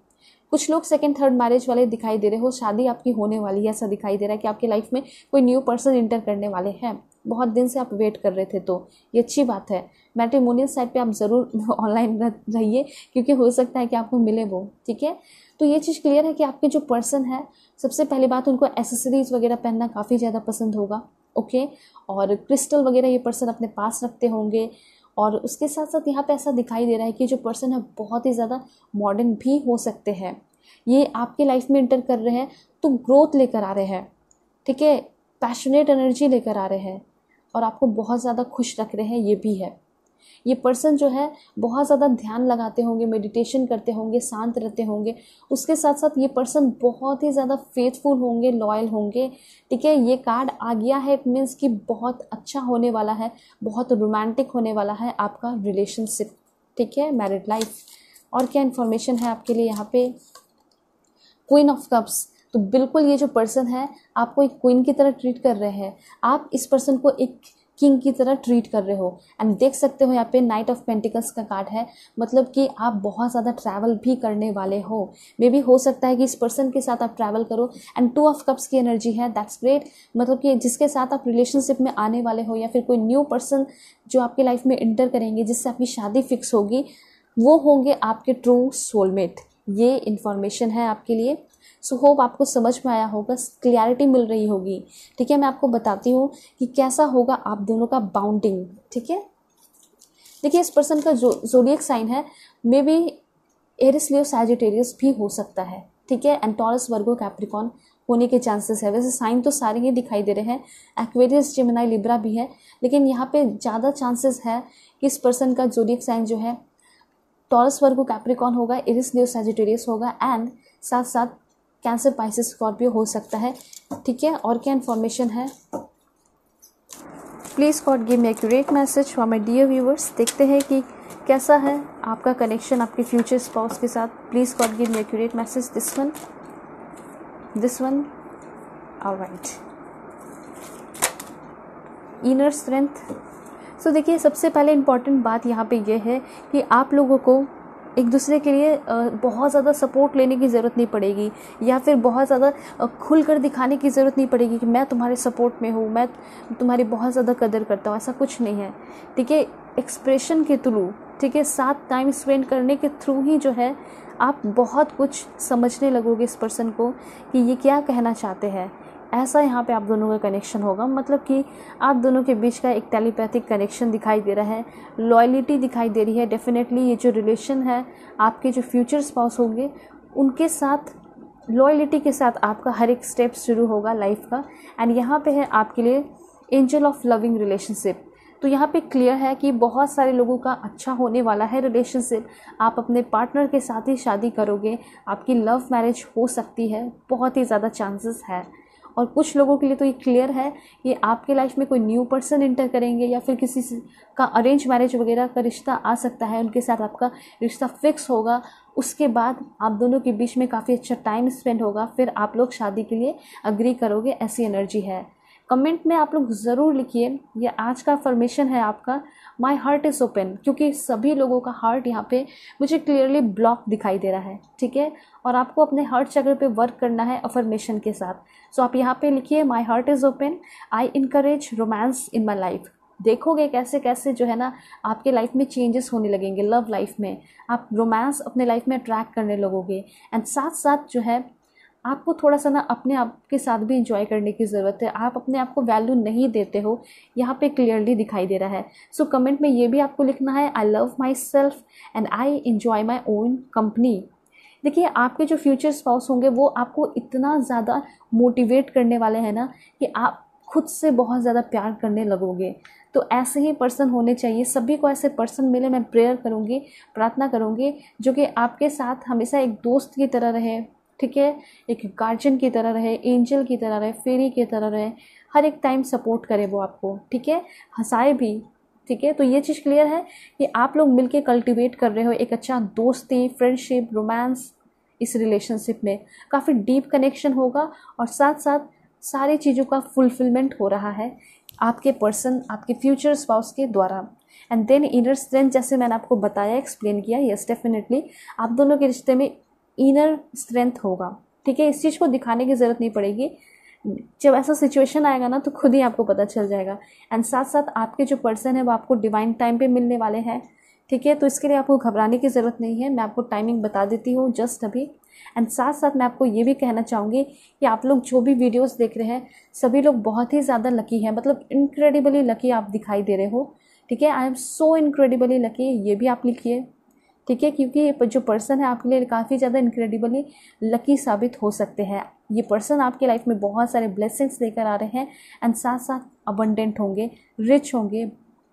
कुछ लोग सेकंड थर्ड मैरिज वाले दिखाई दे रहे हो, शादी आपकी होने वाली है, ऐसा दिखाई दे रहा है कि आपकी लाइफ में कोई न्यू पर्सन इंटर करने वाले हैं। बहुत दिन से आप वेट कर रहे थे तो ये अच्छी बात है। मैट्रिमोनियल साइड पे आप ज़रूर ऑनलाइन रहिए क्योंकि हो सकता है कि आपको मिले वो, ठीक है? तो ये चीज़ क्लियर है कि आपके जो पर्सन है, सबसे पहली बात उनको एसेसरीज वगैरह पहनना काफ़ी ज़्यादा पसंद होगा ओके और क्रिस्टल वगैरह ये पर्सन अपने पास रखते होंगे और उसके साथ साथ यहाँ पे ऐसा दिखाई दे रहा है कि जो पर्सन है, बहुत ही ज़्यादा मॉडर्न भी हो सकते हैं। ये आपके लाइफ में इंटर कर रहे हैं तो ग्रोथ लेकर आ रहे हैं, ठीक है? पैशनेट एनर्जी लेकर आ रहे हैं और आपको बहुत ज़्यादा खुश रख रहे हैं, ये भी है। ये पर्सन जो है, बहुत ज़्यादा ध्यान लगाते होंगे मेडिटेशन करते होंगे, शांत रहते होंगे। उसके साथ साथ ये पर्सन बहुत ही ज़्यादा फेथफुल होंगे लॉयल होंगे। ठीक है, ये कार्ड आ गया है इट मीन्स कि बहुत अच्छा होने वाला है, बहुत रोमांटिक होने वाला है आपका रिलेशनशिप ठीक है मैरिड लाइफ और क्या इन्फॉर्मेशन है आपके लिए यहाँ पे? क्वीन ऑफ़ कप्स तो बिल्कुल ये जो पर्सन है, आपको एक क्वीन की तरह ट्रीट कर रहे हैं। आप इस पर्सन को एक किंग की तरह ट्रीट कर रहे हो। एंड देख सकते हो यहाँ पे नाइट ऑफ़ पेंटिकल्स का कार्ड है। मतलब कि आप बहुत ज़्यादा ट्रैवल भी करने वाले हो। मे बी हो सकता है कि इस पर्सन के साथ आप ट्रैवल करो। एंड टू ऑफ़ कप्स की एनर्जी है। दैट्स ग्रेट मतलब कि जिसके साथ आप रिलेशनशिप में आने वाले हो या फिर कोई न्यू पर्सन जो आपकी लाइफ में इंटर करेंगे, जिससे आपकी शादी फिक्स होगी, वो होंगे आपके ट्रू सोलमेट ये इन्फॉर्मेशन है आपके लिए। सो so, होप आपको समझ में आया होगा क्लियरिटी मिल रही होगी। ठीक है मैं आपको बताती हूँ कि कैसा होगा आप दोनों का बाउंडिंग ठीक है? देखिए इस पर्सन का जो जोडियक साइन है may be Aries Leo Sagittarius भी हो सकता है। ठीक है? एंड टॉरस वर्गो कैप्रिकॉन होने के चांसेस है। वैसे साइन तो सारे ही दिखाई दे रहे हैं। एक्वेरियस जेमिनाई लिब्रा भी है। लेकिन यहाँ पे ज़्यादा चांसेस है कि इस पर्सन का जोडियक साइन जो है टॉरस वर्गो कैप्रिकॉन होगा एरिस लियो सैजिटेरियस होगा। एंड साथ साथ कैंसर पाइसिस स्कॉर्पियो हो सकता है। ठीक है, और क्या इन्फॉर्मेशन है? Please God give me accurate message for my dear viewers देखते हैं कि कैसा है आपका कनेक्शन आपके फ्यूचर स्पाउस के साथ। Please God give me accurate message this one this one right inner strength so देखिए, सबसे पहले इंपॉर्टेंट बात यहाँ पे ये है कि आप लोगों को एक दूसरे के लिए बहुत ज़्यादा सपोर्ट लेने की ज़रूरत नहीं पड़ेगी, या फिर बहुत ज़्यादा खुल कर दिखाने की ज़रूरत नहीं पड़ेगी कि मैं तुम्हारे सपोर्ट में हूँ, मैं तुम्हारी बहुत ज़्यादा कदर करता हूँ, ऐसा कुछ नहीं है। ठीक है एक्सप्रेशन के थ्रू ठीक है साथ टाइम स्पेंड करने के थ्रू ही जो है, आप बहुत कुछ समझने लगोगे इस पर्सन को कि ये क्या कहना चाहते हैं। ऐसा यहाँ पे आप दोनों का कनेक्शन होगा। मतलब कि आप दोनों के बीच का एक टेलीपैथिक कनेक्शन दिखाई दे रहा है। लॉयलिटी दिखाई दे रही है। डेफिनेटली ये जो रिलेशन है, आपके जो फ्यूचर स्पाउस होंगे, उनके साथ लॉयलिटी के साथ आपका हर एक स्टेप शुरू होगा लाइफ का। एंड यहाँ पे है आपके लिए एंजल ऑफ़ लविंग रिलेशनशिप तो यहाँ पे क्लियर है कि बहुत सारे लोगों का अच्छा होने वाला है रिलेशनशिप आप अपने पार्टनर के साथ ही शादी करोगे, आपकी लव मैरिज हो सकती है। बहुत ही ज़्यादा चांसेस है। और कुछ लोगों के लिए तो ये क्लियर है कि आपके लाइफ में कोई न्यू पर्सन इंटर करेंगे या फिर किसी का अरेंज मैरिज वगैरह का रिश्ता आ सकता है, उनके साथ आपका रिश्ता फिक्स होगा। उसके बाद आप दोनों के बीच में काफ़ी अच्छा टाइम स्पेंड होगा। फिर आप लोग शादी के लिए अग्री करोगे, ऐसी एनर्जी है। कमेंट में आप लोग ज़रूर लिखिए। यह आज का फॉर्मेशन है आपका। माई हार्ट इज़ ओपन क्योंकि सभी लोगों का हार्ट यहाँ पे मुझे क्लियरली ब्लॉक दिखाई दे रहा है ठीक है? और आपको अपने हार्ट चक्र पे वर्क करना है अफर्मेशन के साथ। सो so, आप यहाँ पे लिखिए my heart is open I encourage romance in my life देखोगे कैसे कैसे जो है ना आपके लाइफ में चेंजेस होने लगेंगे लव लाइफ में। आप रोमांस अपने लाइफ में अट्रैक्ट करने लगोगे। एंड साथ साथ जो है आपको थोड़ा सा ना अपने आप के साथ भी इंजॉय करने की ज़रूरत है। आप अपने आप को वैल्यू नहीं देते हो यहाँ पे क्लियरली दिखाई दे रहा है। सो so, कमेंट में ये भी आपको लिखना है I love myself and I enjoy my own company देखिए आपके जो फ्यूचर स्पाउस होंगे वो आपको इतना ज़्यादा मोटिवेट करने वाले हैं ना कि आप खुद से बहुत ज़्यादा प्यार करने लगोगे। तो ऐसे ही पर्सन होने चाहिए। सभी को ऐसे पर्सन मिले मैं प्रेयर करूँगी प्रार्थना करूँगी जो कि आपके साथ हमेशा एक दोस्त की तरह रहे। ठीक है? एक गार्जियन की तरह रहे, एंजल की तरह रहे, फेरी की तरह रहे, हर एक टाइम सपोर्ट करे वो आपको, ठीक है? हंसाए भी, ठीक है? तो ये चीज़ क्लियर है कि आप लोग मिलके कल्टीवेट कर रहे हो एक अच्छा दोस्ती फ्रेंडशिप रोमांस इस रिलेशनशिप में। काफ़ी डीप कनेक्शन होगा और साथ साथ सारी चीज़ों का फुलफिलमेंट हो रहा है आपके पर्सन आपके फ्यूचर स्पाउस के द्वारा। एंड देन इनर स्ट्रेंथ जैसे मैंने आपको बताया एक्सप्लेन किया यस डेफिनेटली आप दोनों के रिश्ते में इनर स्ट्रेंथ होगा। ठीक है, इस चीज़ को दिखाने की ज़रूरत नहीं पड़ेगी। जब ऐसा सिचुएशन आएगा ना तो खुद ही आपको पता चल जाएगा। एंड साथ साथ आपके जो पर्सन है, वो आपको डिवाइन टाइम पे मिलने वाले हैं। ठीक है तो इसके लिए आपको घबराने की ज़रूरत नहीं है। मैं आपको टाइमिंग बता देती हूँ जस्ट अभी। एंड साथ साथ मैं आपको ये भी कहना चाहूँगी कि आप लोग जो भी वीडियोस देख रहे हैं, सभी लोग बहुत ही ज़्यादा लकी हैं। मतलब इनक्रेडिबली लकी आप दिखाई दे रहे हो। ठीक है I am so incredibly lucky ये भी आप लिखिए। ठीक है? क्योंकि ये जो पर्सन है, आपके लिए काफ़ी ज़्यादा इनक्रेडिबली लकी साबित हो सकते हैं। ये पर्सन आपके लाइफ में बहुत सारे ब्लेसिंग्स लेकर आ रहे हैं एंड साथ साथ अबंडेंट होंगे रिच होंगे,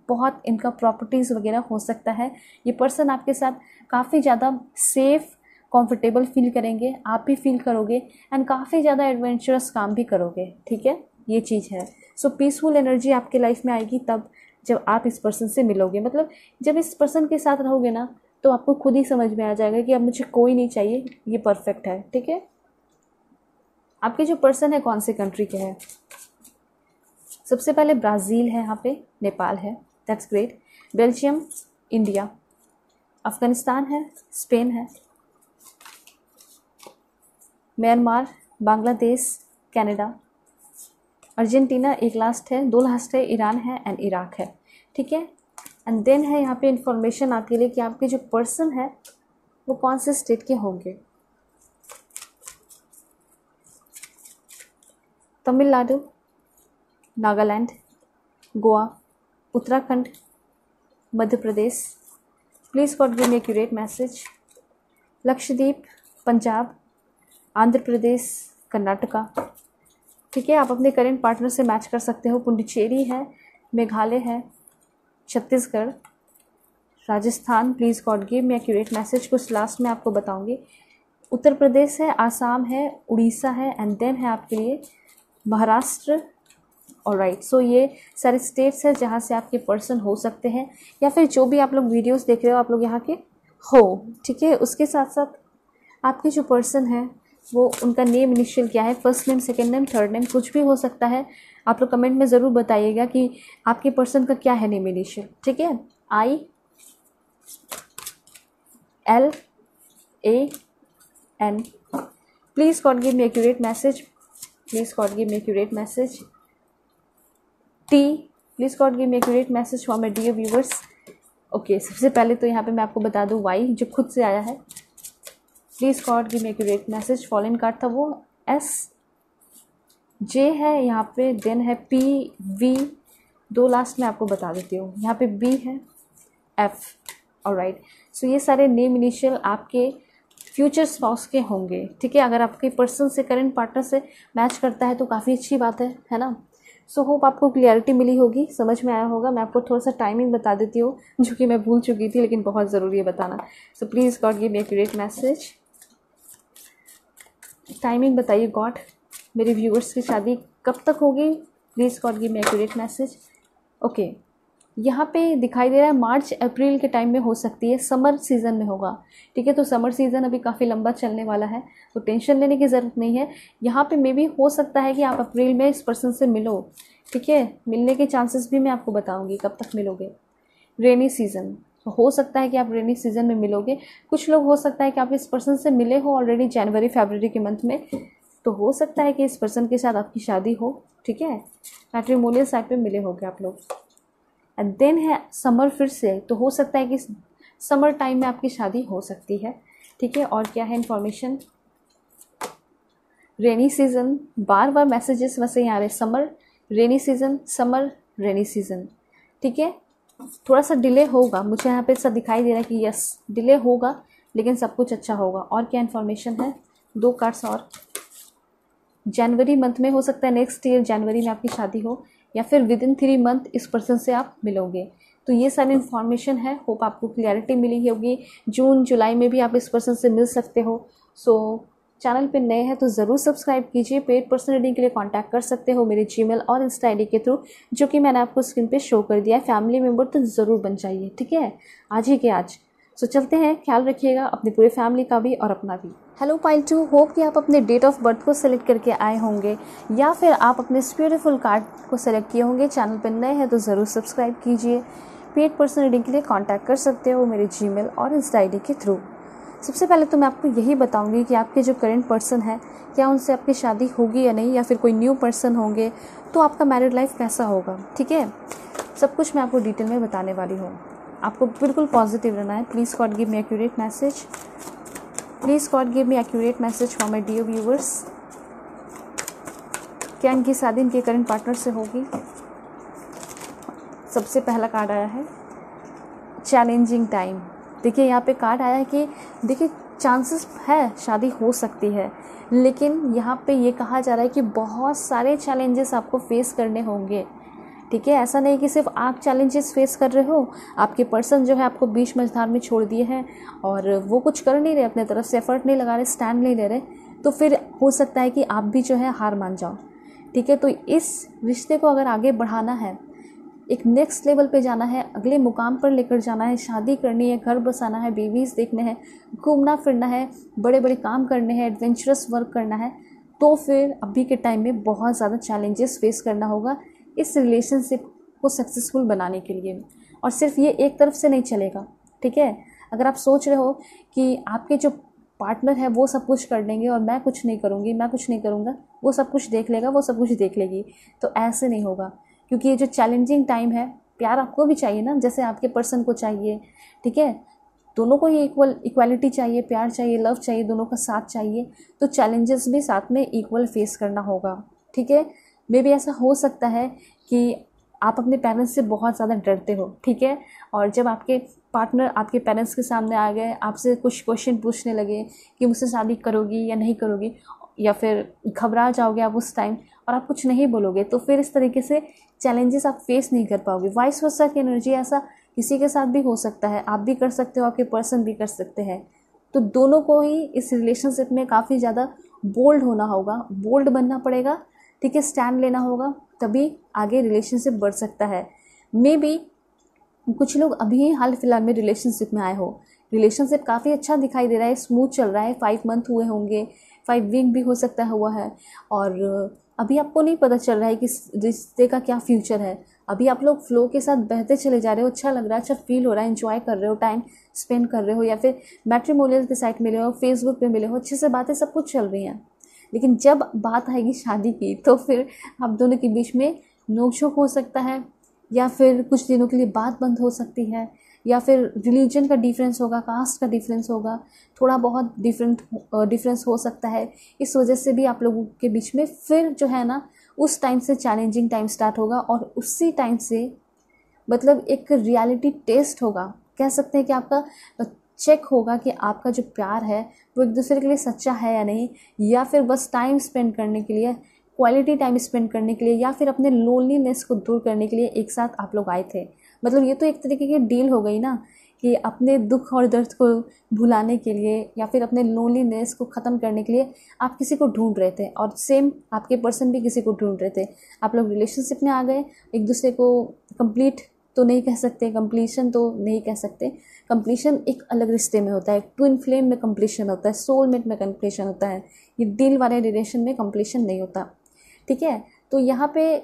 बहुत इनका प्रॉपर्टीज़ वगैरह हो सकता है। ये पर्सन आपके साथ काफ़ी ज़्यादा सेफ़ कंफर्टेबल फील करेंगे, आप भी फील करोगे एंड काफ़ी ज़्यादा एडवेंचरस काम भी करोगे, ठीक है? ये चीज़ है। सो पीसफुल एनर्जी आपके लाइफ में आएगी तब जब आप इस पर्सन से मिलोगे। मतलब जब इस पर्सन के साथ रहोगे ना तो आपको खुद ही समझ में आ जाएगा कि अब मुझे कोई नहीं चाहिए, ये परफेक्ट है, ठीक है? आपके जो पर्सन है, कौन से कंट्री के हैं? सबसे पहले ब्राज़ील है, यहाँ पे, नेपाल है that's great Belgium, India. Afghanistan है, स्पेन है। Myanmar, Bangladesh, Canada. अर्जेंटीना एक लास्ट है, दो लास्ट है, ईरान है एंड इराक है, ठीक है? एंड देन है यहाँ पे इंफॉर्मेशन आपके लिए कि आपके जो पर्सन है, वो कौन से स्टेट के होंगे। Tamil Nadu, Nagaland, Goa, Uttarakhand Madhya Pradesh please God give me accurate message Lakshadweep, Punjab Andhra Pradesh Karnataka. ठीक है, आप अपने करेंट पार्टनर से मैच कर सकते हो। पुंडुचेरी है, मेघालय है Chhattisgarh, Rajasthan please God give me accurate message कुछ लास्ट में आपको बताऊँगी। उत्तर प्रदेश है, आसाम है, उड़ीसा है एंड देन है आपके लिए महाराष्ट्र। और राइट सो ये सारे स्टेट्स हैं जहाँ से आपके पर्सन हो सकते हैं, या फिर जो भी आप लोग वीडियोस देख रहे हो, आप लोग यहाँ के हो, ठीक है? उसके साथ साथ आपके जो पर्सन है वो उनका नेम इनिशियल क्या है? First name second name third name कुछ भी हो सकता है। आप लोग कमेंट में ज़रूर बताइएगा कि आपके पर्सन का क्या है नेम इनिशियल ठीक है? I L A N please God give me accurate message please God give me accurate message T please God give me accurate message for my dear viewers okay सबसे पहले तो यहाँ पे मैं आपको बता दूँ वाई जो खुद से आया है। Please God give me accurate message following card था वो एस जे है यहाँ पे देन है पी वी दो लास्ट में आपको बता देती हूँ। यहाँ पे बी है एफ़ और राइट सो ये सारे नेम इनिशियल आपके फ्यूचर स्पाउस के होंगे ठीक है? अगर आपके पर्सन से करेंट पार्टनर से मैच करता है तो काफ़ी अच्छी बात है है ना? सो so, होप आपको क्लियरिटी मिली होगी समझ में आया होगा। मैं आपको थोड़ा सा टाइमिंग बता देती हूँ जो कि मैं भूल चुकी थी लेकिन बहुत ज़रूरी है बताना। So please God give me me accurate message timing बताइए गॉड मेरे व्यूअर्स की शादी कब तक होगी? Please God give me accurate message okay यहाँ पे दिखाई दे रहा है, मार्च, अप्रैल के टाइम में हो सकती है समर सीज़न में होगा। ठीक है तो समर सीज़न अभी काफ़ी लंबा चलने वाला है तो टेंशन लेने की ज़रूरत नहीं है। यहाँ पे मे भी हो सकता है कि आप अप्रैल में इस पर्सन से मिलो। ठीक है, मिलने के चांसेस भी मैं आपको बताऊँगी, कब तक मिलोगे। रेनी सीज़न हो सकता है कि आप रेनी सीज़न में मिलोगे। कुछ लोग हो सकता है कि आप इस पर्सन से मिले हो ऑलरेडी जनवरी फेबररी के मंथ में। तो हो सकता है कि इस पर्सन के साथ आपकी शादी हो, ठीक है? मैट्रीमोनियल साइड पे मिले होगे आप लोग। एंड देन है समर फिर से। तो हो सकता है कि समर टाइम में आपकी शादी हो सकती है, ठीक है? और क्या है इन्फॉर्मेशन रेनी सीज़न बार बार मैसेजेस वैसे ही आ रहे summer rainy season summer rainy season ठीक है? थोड़ा सा डिले होगा। मुझे यहाँ पे ऐसा दिखाई दे रहा है कि यस डिले होगा लेकिन सब कुछ अच्छा होगा। और क्या इन्फॉर्मेशन है? दो कार्ड्स और। जनवरी मंथ में हो सकता है नेक्स्ट ईयर जनवरी में आपकी शादी हो या फिर विद इन थ्री मंथ इस पर्सन से आप मिलोगे। तो ये सारी इन्फॉर्मेशन है। होप आपको क्लियरिटी मिली होगी। जून जुलाई में भी आप इस पर्सन से मिल सकते हो। सो so, चैनल पे नए हैं तो ज़रूर सब्सक्राइब कीजिए। पेड पर्सन रीडिंग के लिए कांटेक्ट कर सकते हो मेरे जीमेल और इंस्टा आई के थ्रू जो कि मैंने आपको स्क्रीन पे शो कर दिया है। फैमिली मेंबर तो ज़रूर बन जाइए, ठीक है? आज ही के आज। सो चलते हैं, ख्याल रखिएगा अपनी पूरी फैमिली का भी और अपना भी। हेलो पाइल टू होप कि आप अपने डेट ऑफ़ बर्थ को सेलेक्ट करके आए होंगे, या फिर आप अपने ब्यूटीफुल कार्ड को सेलेक्ट किए होंगे। चैनल पर नए हैं तो ज़रूर सब्सक्राइब कीजिए। पेड पर्सन रीडिंग के लिए कांटेक्ट कर सकते हो मेरे जीमेल और इंस्टा आई के थ्रू सबसे पहले तो मैं आपको यही बताऊँगी कि आपके जो करेंट पर्सन है, क्या उनसे आपकी शादी होगी या नहीं, या फिर कोई न्यू पर्सन होंगे तो आपका मैरिड लाइफ कैसा होगा, ठीक है? सब कुछ मैं आपको डिटेल में बताने वाली हूँ। आपको बिल्कुल पॉजिटिव रहना है। Please God give me accurate message please God give me accurate message for my dear viewers क्या इनकी शादी इनके करंट पार्टनर से होगी? सबसे पहला कार्ड आया है। चैलेंजिंग टाइम देखिए, यहाँ पे कार्ड आया है कि देखिए चांसेस है शादी हो सकती है, लेकिन यहाँ पे ये कहा जा रहा है कि बहुत सारे चैलेंजेस आपको फेस करने होंगे। ठीक है, ऐसा नहीं कि सिर्फ़ आप चैलेंजेस फेस कर रहे हो, आपके पर्सन जो है आपको बीच मझधार में छोड़ दिए हैं और वो कुछ कर नहीं रहे, अपने तरफ़ से एफर्ट नहीं लगा रहे स्टैंड नहीं ले रहे तो फिर हो सकता है कि आप भी जो है हार मान जाओ। ठीक है तो इस रिश्ते को अगर आगे बढ़ाना है एक नेक्स्ट लेवल पे जाना है, अगले मुकाम पर लेकर जाना है, शादी करनी है, घर बसाना है बेबीज़ देखने हैं, घूमना फिरना है बड़े बड़े काम करने हैं एडवेंचरस वर्क करना है तो फिर अभी के टाइम में बहुत ज़्यादा चैलेंजेस फेस करना होगा इस रिलेशनशिप को सक्सेसफुल बनाने के लिए। और सिर्फ़ ये एक तरफ़ से नहीं चलेगा, ठीक है? अगर आप सोच रहे हो कि आपके जो पार्टनर है, वो सब कुछ कर लेंगे और मैं कुछ नहीं करूँगी, मैं कुछ नहीं करूँगा, वो सब कुछ देख लेगा, वो सब कुछ देख लेगी तो ऐसे नहीं होगा। क्योंकि ये जो चैलेंजिंग टाइम है, प्यार आपको भी चाहिए ना, जैसे आपके पर्सन को चाहिए, ठीक है? दोनों को ये इक्वल इक्वालिटी चाहिए, प्यार चाहिए लव चाहिए, दोनों का साथ चाहिए तो चैलेंजेस भी साथ में इक्वल फेस करना होगा, ठीक है? मे भी ऐसा हो सकता है कि आप अपने पेरेंट्स से बहुत ज़्यादा डरते हो, ठीक है? और जब आपके पार्टनर आपके पेरेंट्स के सामने आ गए, आपसे कुछ क्वेश्चन पूछने लगे कि मुझसे शादी करोगी या नहीं करोगी या फिर घबरा जाओगे आप उस टाइम और आप कुछ नहीं बोलोगे तो फिर इस तरीके से चैलेंजेस आप फेस नहीं कर पाओगे। वाइस वर्सा की एनर्जी ऐसा किसी के साथ भी हो सकता है, आप भी कर सकते हो, आपके पर्सन भी कर सकते हैं। तो दोनों को ही इस रिलेशनशिप में काफ़ी ज़्यादा बोल्ड होना होगा। बोल्ड बनना पड़ेगा, ठीक है स्टैंड लेना होगा, तभी आगे रिलेशनशिप बढ़ सकता है। मे बी कुछ लोग अभी ही हाल फ़िलहाल में रिलेशनशिप में आए हो। रिलेशनशिप काफ़ी अच्छा दिखाई दे रहा है स्मूथ चल रहा है फाइव मंथ हुए होंगे फाइव वीक भी हो सकता हुआ है। और अभी आपको नहीं पता चल रहा है कि रिश्ते का क्या फ्यूचर है। अभी आप लोग फ्लो के साथ बहते चले जा रहे हो अच्छा लग रहा है अच्छा फील हो रहा है इन्जॉय कर रहे हो टाइम स्पेंड कर रहे हो या फिर मैट्रीमोनियल के साइट मिले हो फेसबुक पे मिले हो, अच्छे से बातें सब कुछ चल रही हैं। लेकिन जब बात आएगी शादी की तो फिर आप दोनों के बीच में नोक हो सकता है या फिर कुछ दिनों के लिए बात बंद हो सकती है। या फिर रिलीजन का डिफरेंस होगा कास्ट का डिफरेंस होगा, थोड़ा बहुत डिफरेंट डिफरेंस हो सकता है। इस वजह से भी आप लोगों के बीच में फिर जो है ना, उस टाइम से चैलेंजिंग टाइम स्टार्ट होगा और उसी टाइम से मतलब एक रियलिटी टेस्ट होगा। कह सकते हैं कि आपका चेक होगा कि आपका जो प्यार है, वो एक दूसरे के लिए सच्चा है या नहीं, या फिर बस टाइम स्पेंड करने के लिए क्वालिटी टाइम स्पेंड करने के लिए, या फिर अपने लोनलीनेस को दूर करने के लिए एक साथ आप लोग आए थे। मतलब ये तो एक तरीके की डील हो गई ना कि अपने दुख और दर्द को भुलाने के लिए या फिर अपने लोनलीनेस को ख़त्म करने के लिए आप किसी को ढूंढ रहे थे और सेम आपके पर्सन भी किसी को ढूंढ रहे थे। आप लोग रिलेशनशिप में आ गए, एक दूसरे को कंप्लीट तो नहीं कह सकते कंप्लीशन तो नहीं कह सकते। कंप्लीशन एक अलग रिश्ते में होता है ट्विन फ्लेम में कंप्लीशन होता है सोलमेट में कंप्लीशन होता है। ये दिल वाले रिलेशन में कंप्लीशन नहीं होता। ठीक है? तो यहाँ पे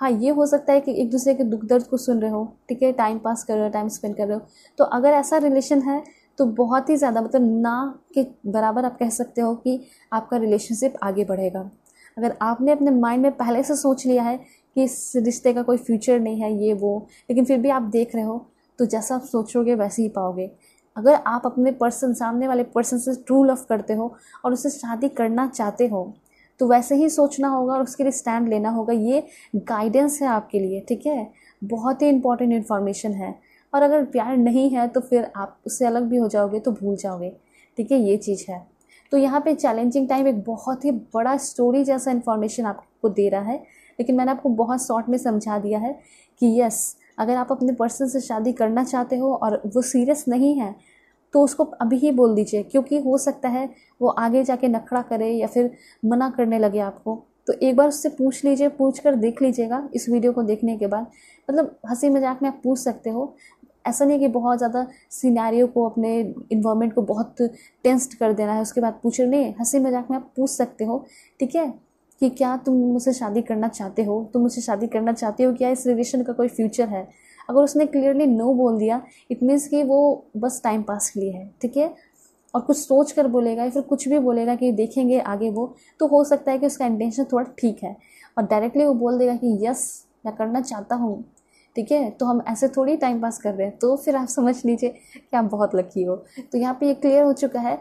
हाँ ये हो सकता है कि एक दूसरे के दुख दर्द को सुन रहे हो, ठीक है टाइम पास कर रहे हो टाइम स्पेंड कर रहे हो। तो अगर ऐसा रिलेशन है तो बहुत ही ज़्यादा मतलब ना के बराबर आप कह सकते हो कि आपका रिलेशनशिप आगे बढ़ेगा। अगर आपने अपने माइंड में पहले से सोच लिया है कि इस रिश्ते का कोई फ्यूचर नहीं है, ये वो, लेकिन फिर भी आप देख रहे हो तो जैसा आप सोचोगे, वैसे ही पाओगे। अगर आप अपने पर्सन सामने वाले पर्सन से ट्रू लव करते हो और उससे शादी करना चाहते हो तो वैसे ही सोचना होगा और उसके लिए स्टैंड लेना होगा। ये गाइडेंस है आपके लिए, ठीक है? बहुत ही इंपॉर्टेंट इन्फॉर्मेशन है। और अगर प्यार नहीं है तो फिर आप उससे अलग भी हो जाओगे तो भूल जाओगे, ठीक है? ये चीज़ है। तो यहाँ पे चैलेंजिंग टाइम एक बहुत ही बड़ा स्टोरी जैसा इन्फॉर्मेशन आपको दे रहा है, लेकिन मैंने आपको बहुत शॉर्ट में समझा दिया है कि यस अगर आप अपने पर्सन से शादी करना चाहते हो और वो सीरियस नहीं है तो उसको अभी ही बोल दीजिए, क्योंकि हो सकता है वो आगे जाके नखड़ा करे या फिर मना करने लगे आपको। तो एक बार उससे पूछ लीजिए पूछ कर देख लीजिएगा इस वीडियो को देखने के बाद। मतलब हँसी मज़ाक में आप पूछ सकते हो। ऐसा नहीं कि बहुत ज़्यादा सीनारियो को अपने इन्वायरमेंट को बहुत टेंस्ड कर देना है, उसके बाद पूछ। नहीं, हँसी मज़ाक में आप पूछ सकते हो, ठीक है? कि क्या तुम मुझसे शादी करना चाहते हो? तुम मुझसे शादी करना चाहते हो? क्या इस रिलेशन का कोई फ्यूचर है? अगर उसने क्लियरली नो बोल दिया इट मीन्स कि वो बस टाइम पास के लिए है, ठीक है? और कुछ सोच कर बोलेगा या फिर कुछ भी बोलेगा कि देखेंगे आगे वो तो हो सकता है कि उसका इंटेंशन थोड़ा ठीक है। और डायरेक्टली वो बोल देगा कि यस मैं करना चाहता हूँ, ठीक है? तो हम ऐसे थोड़ी टाइम पास कर रहे हैं। तो फिर आप समझ लीजिए कि आप बहुत लकी हो। तो यहाँ पे ये क्लियर हो चुका है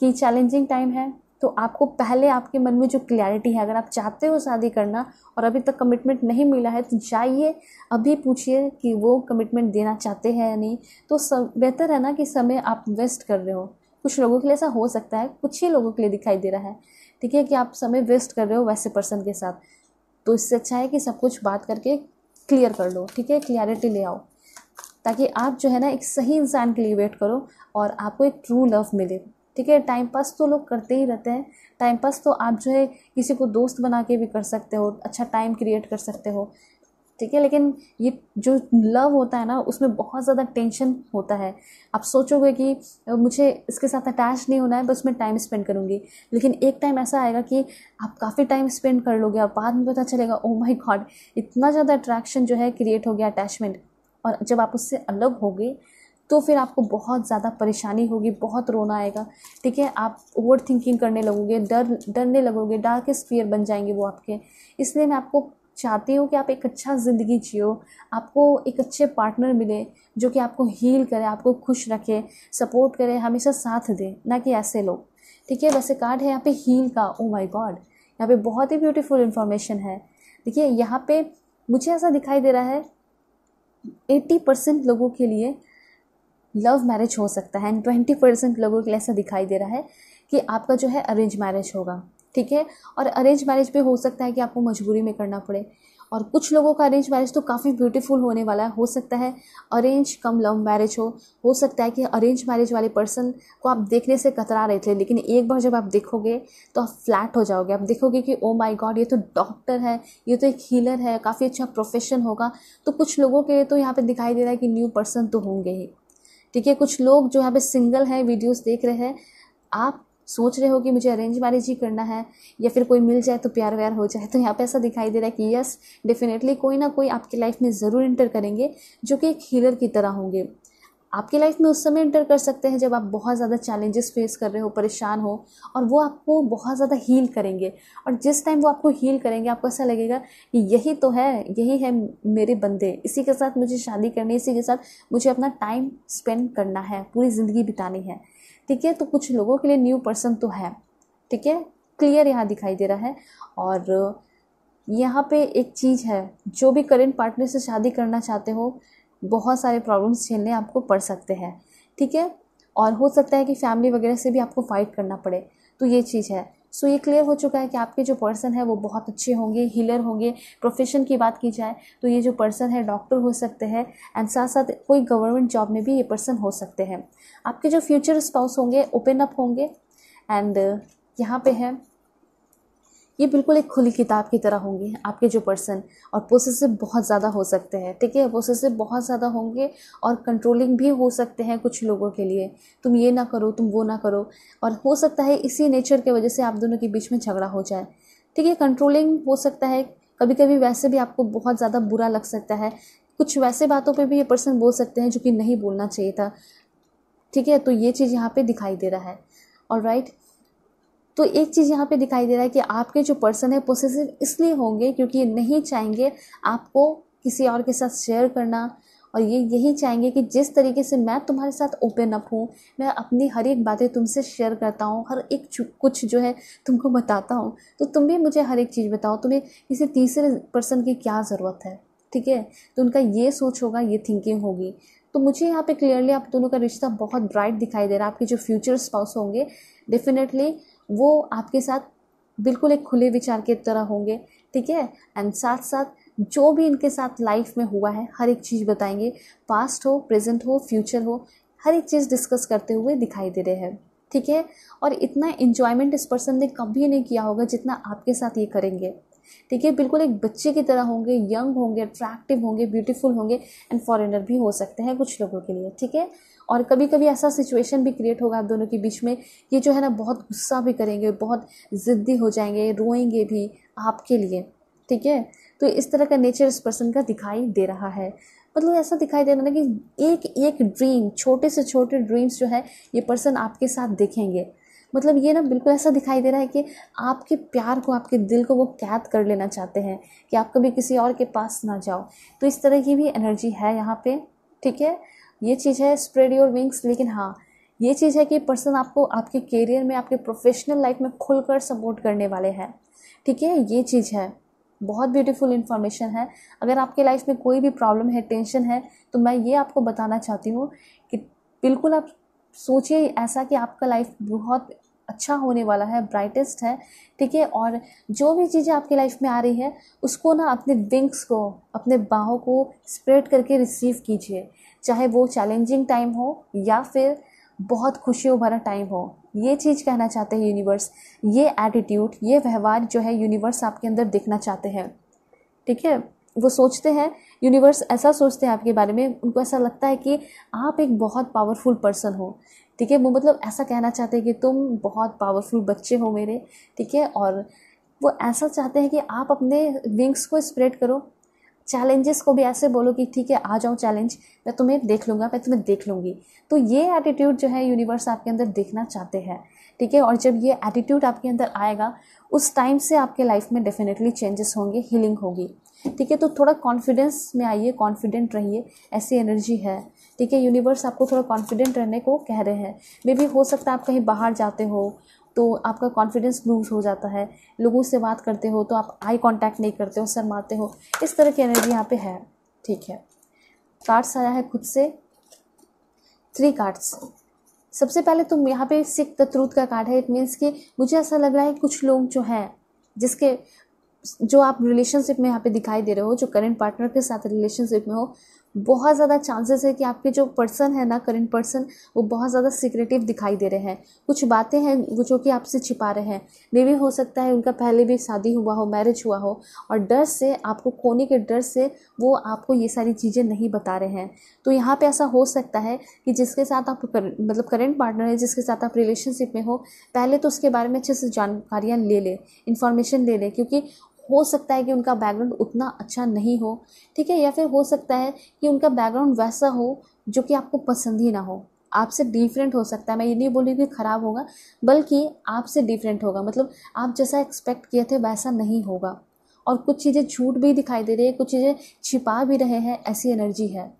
कि चैलेंजिंग टाइम है। तो आपको पहले आपके मन में जो क्लैरिटी है, अगर आप चाहते हो शादी करना और अभी तक कमिटमेंट नहीं मिला है तो जाइए, अभी पूछिए कि वो कमिटमेंट देना चाहते हैं या नहीं। तो सब, बेहतर है ना कि समय आप वेस्ट कर रहे हो। कुछ लोगों के लिए ऐसा हो सकता है, कुछ ही लोगों के लिए दिखाई दे रहा है। ठीक है कि आप समय वेस्ट कर रहे हो वैसे पर्सन के साथ। तो इससे अच्छा है कि सब कुछ बात करके क्लियर कर लो, ठीक है? क्लियरिटी ले आओ। ताकि आप जो है ना, एक सही इंसान के लिए वेट करो और आपको एक ट्रू लव मिले। ठीक है? टाइम पास तो लोग करते ही रहते हैं। टाइम पास तो आप जो है किसी को दोस्त बना के भी कर सकते हो अच्छा टाइम क्रिएट कर सकते हो। ठीक है? लेकिन ये जो लव होता है ना, उसमें बहुत ज़्यादा टेंशन होता है। आप सोचोगे कि मुझे इसके साथ अटैच नहीं होना है, बस मैं टाइम स्पेंड करूँगी। लेकिन एक टाइम ऐसा आएगा कि आप काफ़ी टाइम स्पेंड कर लोगे, और बाद में पता चलेगा ओ माई गॉड इतना ज़्यादा अट्रैक्शन जो है क्रिएट हो गया अटैचमेंट और जब आप उससे अलग होगे तो फिर आपको बहुत ज़्यादा परेशानी होगी, बहुत रोना आएगा। ठीक है, आप ओवर थिंकिंग करने लगोगे, डर, डरने लगोगे डार्क स्पीयर बन जाएँगे वो आपके। इसलिए मैं आपको चाहती हूँ कि आप एक अच्छा ज़िंदगी जियो, आपको एक अच्छे पार्टनर मिले जो कि आपको हील करे, आपको खुश रखे सपोर्ट करे, हमेशा साथ दे, ना कि ऐसे लोग। ठीक है, वैसे कार्ड है यहाँ पे हील का। ओ माय गॉड यहाँ पे बहुत ही ब्यूटीफुल इन्फॉर्मेशन है। देखिए, यहाँ पे मुझे ऐसा दिखाई दे रहा है एट्टी परसेंट लोगों के लिए लव मैरिज हो सकता है। एंड ट्वेंटी परसेंट लोगों के लिए ऐसा दिखाई दे रहा है कि आपका जो है अरेंज मैरिज होगा। ठीक है? और अरेंज मैरिज भी हो सकता है कि आपको मजबूरी में करना पड़े। और कुछ लोगों का अरेंज मैरिज तो काफ़ी ब्यूटीफुल होने वाला है। हो सकता है अरेंज कम लव मैरिज हो। हो सकता है कि अरेंज मैरिज वाले पर्सन को आप देखने से कतरा रहे थे, लेकिन एक बार जब आप देखोगे तो आप फ्लैट हो जाओगे। आप देखोगे कि ओ माय गॉड ये तो डॉक्टर है, ये तो एक हीलर है, काफ़ी अच्छा प्रोफेशन होगा। तो कुछ लोगों के लिए तो यहाँ पे दिखाई दे रहा है कि न्यू पर्सन तो होंगे ही। ठीक है, कुछ लोग जो यहाँ पे सिंगल हैं वीडियोस देख रहे हैं, आप सोच रहे हो कि मुझे अरेंज मैरिज ही करना है, या फिर कोई मिल जाए तो प्यार व्यार हो जाए तो यहाँ पे ऐसा दिखाई दे रहा है कि यस डेफिनेटली कोई ना कोई आपकी लाइफ में ज़रूर इंटर करेंगे, जो कि एक हीलर की तरह होंगे। आपकी लाइफ में उस समय इंटर कर सकते हैं जब आप बहुत ज़्यादा चैलेंजेस फेस कर रहे हो, परेशान हो, और वो आपको बहुत ज़्यादा हील करेंगे। और जिस टाइम वो आपको हील करेंगे, आपको ऐसा लगेगा कि यही तो है, यही है मेरे बंदे। इसी के साथ मुझे शादी करनी इसी के साथ मुझे अपना टाइम स्पेंड करना है, पूरी ज़िंदगी बितानी है। ठीक है? तो कुछ लोगों के लिए न्यू पर्सन तो है। ठीक है? क्लियर यहाँ दिखाई दे रहा है। और यहाँ पे एक चीज़ है, जो भी करेंट पार्टनर से शादी करना चाहते हो बहुत सारे प्रॉब्लम्स झेलने आपको पड़ सकते हैं ठीक है? और हो सकता है कि फैमिली वगैरह से भी आपको फाइट करना पड़े तो ये चीज़ है। सो so, ये क्लियर हो चुका है कि आपके जो पर्सन है वो बहुत अच्छे होंगे हीलर होंगे प्रोफेशन की बात की जाए तो ये जो पर्सन है डॉक्टर हो सकते हैं एंड साथ साथ कोई गवर्नमेंट जॉब में भी ये पर्सन हो सकते हैं। आपके जो फ्यूचर स्पाउस होंगे ओपन अप होंगे एंड यहाँ पे है। ये बिल्कुल एक खुली किताब की तरह होंगे आपके जो पर्सन और पोसेसिव बहुत ज़्यादा हो सकते हैं, ठीक है? पोसेसिव बहुत ज़्यादा होंगे और कंट्रोलिंग भी हो सकते हैं कुछ लोगों के लिए। तुम ये ना करो, तुम वो ना करो और हो सकता है इसी नेचर की वजह से आप दोनों के बीच में झगड़ा हो जाए, ठीक है? कंट्रोलिंग हो सकता है कभी कभी वैसे भी आपको बहुत ज़्यादा बुरा लग सकता है। कुछ वैसे बातों पर भी ये पर्सन बोल सकते हैं जो कि नहीं बोलना चाहिए था, ठीक है? तो ये चीज़ यहाँ पे दिखाई दे रहा है और राइट तो एक चीज़ यहाँ पे दिखाई दे रहा है कि आपके जो पर्सन है पोसेसिव इसलिए होंगे क्योंकि ये नहीं चाहेंगे आपको किसी और के साथ शेयर करना। और ये यही चाहेंगे कि जिस तरीके से मैं तुम्हारे साथ ओपन अप हूँ, मैं अपनी हर एक बातें तुमसे शेयर करता हूँ, हर एक कुछ जो है तुमको बताता हूँ तो तुम भी मुझे हर एक चीज़ बताओ, तुम्हें किसी तीसरे पर्सन की क्या ज़रूरत है, ठीक है? तो उनका ये सोच होगा, ये थिंकिंग होगी। तो मुझे यहाँ पे क्लियरली आप दोनों का रिश्ता बहुत ब्राइट दिखाई दे रहा है, आपके जो फ्यूचर स्पाउस होंगे डेफिनेटली वो आपके साथ बिल्कुल एक खुले विचार के तरह होंगे, ठीक है? एंड साथ साथ जो भी इनके साथ लाइफ में हुआ है, हर एक चीज़ बताएँगे। पास्ट हो प्रेजेंट हो फ्यूचर हो, हर एक चीज़ डिस्कस करते हुए दिखाई दे रहे हैं, ठीक है? और इतना इन्जॉयमेंट इस पर्सन ने कभी नहीं किया होगा जितना आपके साथ ये करेंगे। ठीक है बिल्कुल एक बच्चे की तरह होंगे, यंग होंगे अट्रैक्टिव होंगे ब्यूटीफुल होंगे एंड फॉरेनर भी हो सकते हैं कुछ लोगों के लिए, ठीक है? और कभी कभी ऐसा सिचुएशन भी क्रिएट होगा आप दोनों के बीच में, ये जो है ना, बहुत गुस्सा भी करेंगे बहुत ज़िद्दी हो जाएँगे, रोएँगे भी आपके लिए, ठीक है? तो इस तरह का नेचर इस पर्सन का दिखाई दे रहा है। मतलब ऐसा दिखाई दे रहा है ना कि एक एक ड्रीम छोटे से छोटे ड्रीम्स जो है, ये पर्सन आपके साथ देखेंगे। मतलब ये ना बिल्कुल ऐसा दिखाई दे रहा है कि आपके प्यार को, आपके दिल को वो कैद कर लेना चाहते हैं कि आप कभी किसी और के पास ना जाओ। तो इस तरह की भी एनर्जी है यहाँ पे, ठीक है? ये चीज़ है स्प्रेड योर विंग्स लेकिन हाँ ये चीज़ है कि पर्सन आपको आपके करियर में, आपके प्रोफेशनल लाइफ में खुलकर सपोर्ट करने वाले हैं, ठीक है? ये चीज़ है। बहुत ब्यूटीफुल इन्फॉर्मेशन है। अगर आपके लाइफ में कोई भी प्रॉब्लम है टेंशन है तो मैं ये आपको बताना चाहती हूँ कि बिल्कुल आप सोचिए ऐसा कि आपका लाइफ बहुत अच्छा होने वाला है ब्राइटेस्ट है, ठीक है? और जो भी चीज़ें आपकी लाइफ में आ रही है, उसको ना अपने विंग्स को, अपने बाहों को स्प्रेड करके रिसीव कीजिए। चाहे वो चैलेंजिंग टाइम हो या फिर बहुत खुशियों भरा टाइम हो, ये चीज़ कहना चाहते हैं यूनिवर्स ये एटीट्यूड ये व्यवहार जो है यूनिवर्स आपके अंदर देखना चाहते हैं, ठीक है? वो सोचते हैं यूनिवर्स ऐसा सोचते हैं आपके बारे में, उनको ऐसा लगता है कि आप एक बहुत पावरफुल पर्सन हो। ठीक है? वो मतलब ऐसा कहना चाहते हैं कि तुम बहुत पावरफुल बच्चे हो मेरे। ठीक है? और वो ऐसा चाहते हैं कि आप अपने विंग्स को स्प्रेड करो। चैलेंजेस को भी ऐसे बोलो कि ठीक है, आ जाओ चैलेंज मैं तुम्हें देख लूँगा, मैं तुम्हें देख लूँगी। तो ये एटीट्यूड जो है यूनिवर्स आपके अंदर देखना चाहते हैं। ठीक है? और जब ये एटीट्यूड आपके अंदर आएगा, उस टाइम से आपके लाइफ में डेफिनेटली चेंजेस होंगे हीलिंग होगी। ठीक है? तो थोड़ा कॉन्फिडेंस में आइए कॉन्फिडेंट रहिए, ऐसी एनर्जी है। ठीक है? यूनिवर्स आपको थोड़ा कॉन्फिडेंट रहने को कह रहे हैं। मे भी हो सकता है आप कहीं बाहर जाते हो तो आपका कॉन्फिडेंस लूज हो जाता है। लोगों से बात करते हो तो आप आई कांटेक्ट नहीं करते हो शर्माते हो। इस तरह की एनर्जी यहाँ पे है। ठीक है? कार्ड्स आया है खुद से। थ्री कार्ड्स सबसे पहले तो यहाँ पे सिख द का कार्ड है। इट मीन्स कि मुझे ऐसा लग रहा है कुछ लोग जो हैं, जिसके, जो आप रिलेशनशिप में यहाँ पे दिखाई दे रहे हो, जो करेंट पार्टनर के साथ रिलेशनशिप में हो बहुत ज़्यादा चांसेस है कि आपके जो पर्सन है ना करंट पर्सन वो बहुत ज़्यादा सिक्रेटिव दिखाई दे रहे हैं। कुछ बातें हैं वो जो कि आपसे छिपा रहे हैं। मे भी हो सकता है उनका पहले भी शादी हुआ हो मैरिज हुआ हो और डर से आपको खोने के डर से वो आपको ये सारी चीज़ें नहीं बता रहे हैं। तो यहाँ पर ऐसा हो सकता है कि जिसके साथ आप कर, मतलब करेंट पार्टनर है जिसके साथ आप रिलेशनशिप में हो पहले तो उसके बारे में अच्छे से जानकारियाँ ले लें इन्फॉर्मेशन ले लें क्योंकि हो सकता है कि उनका बैकग्राउंड उतना अच्छा नहीं हो, ठीक है? या फिर हो सकता है कि उनका बैकग्राउंड वैसा हो जो कि आपको पसंद ही ना हो। आपसे डिफरेंट हो सकता है। मैं ये नहीं बोली कि ख़राब होगा, बल्कि आपसे डिफरेंट होगा। मतलब आप जैसा एक्सपेक्ट किए थे, वैसा नहीं होगा। और कुछ चीज़ें झूठ भी दिखाई दे रही है, कुछ चीज़ें छिपा भी रहे हैं, ऐसी एनर्जी है।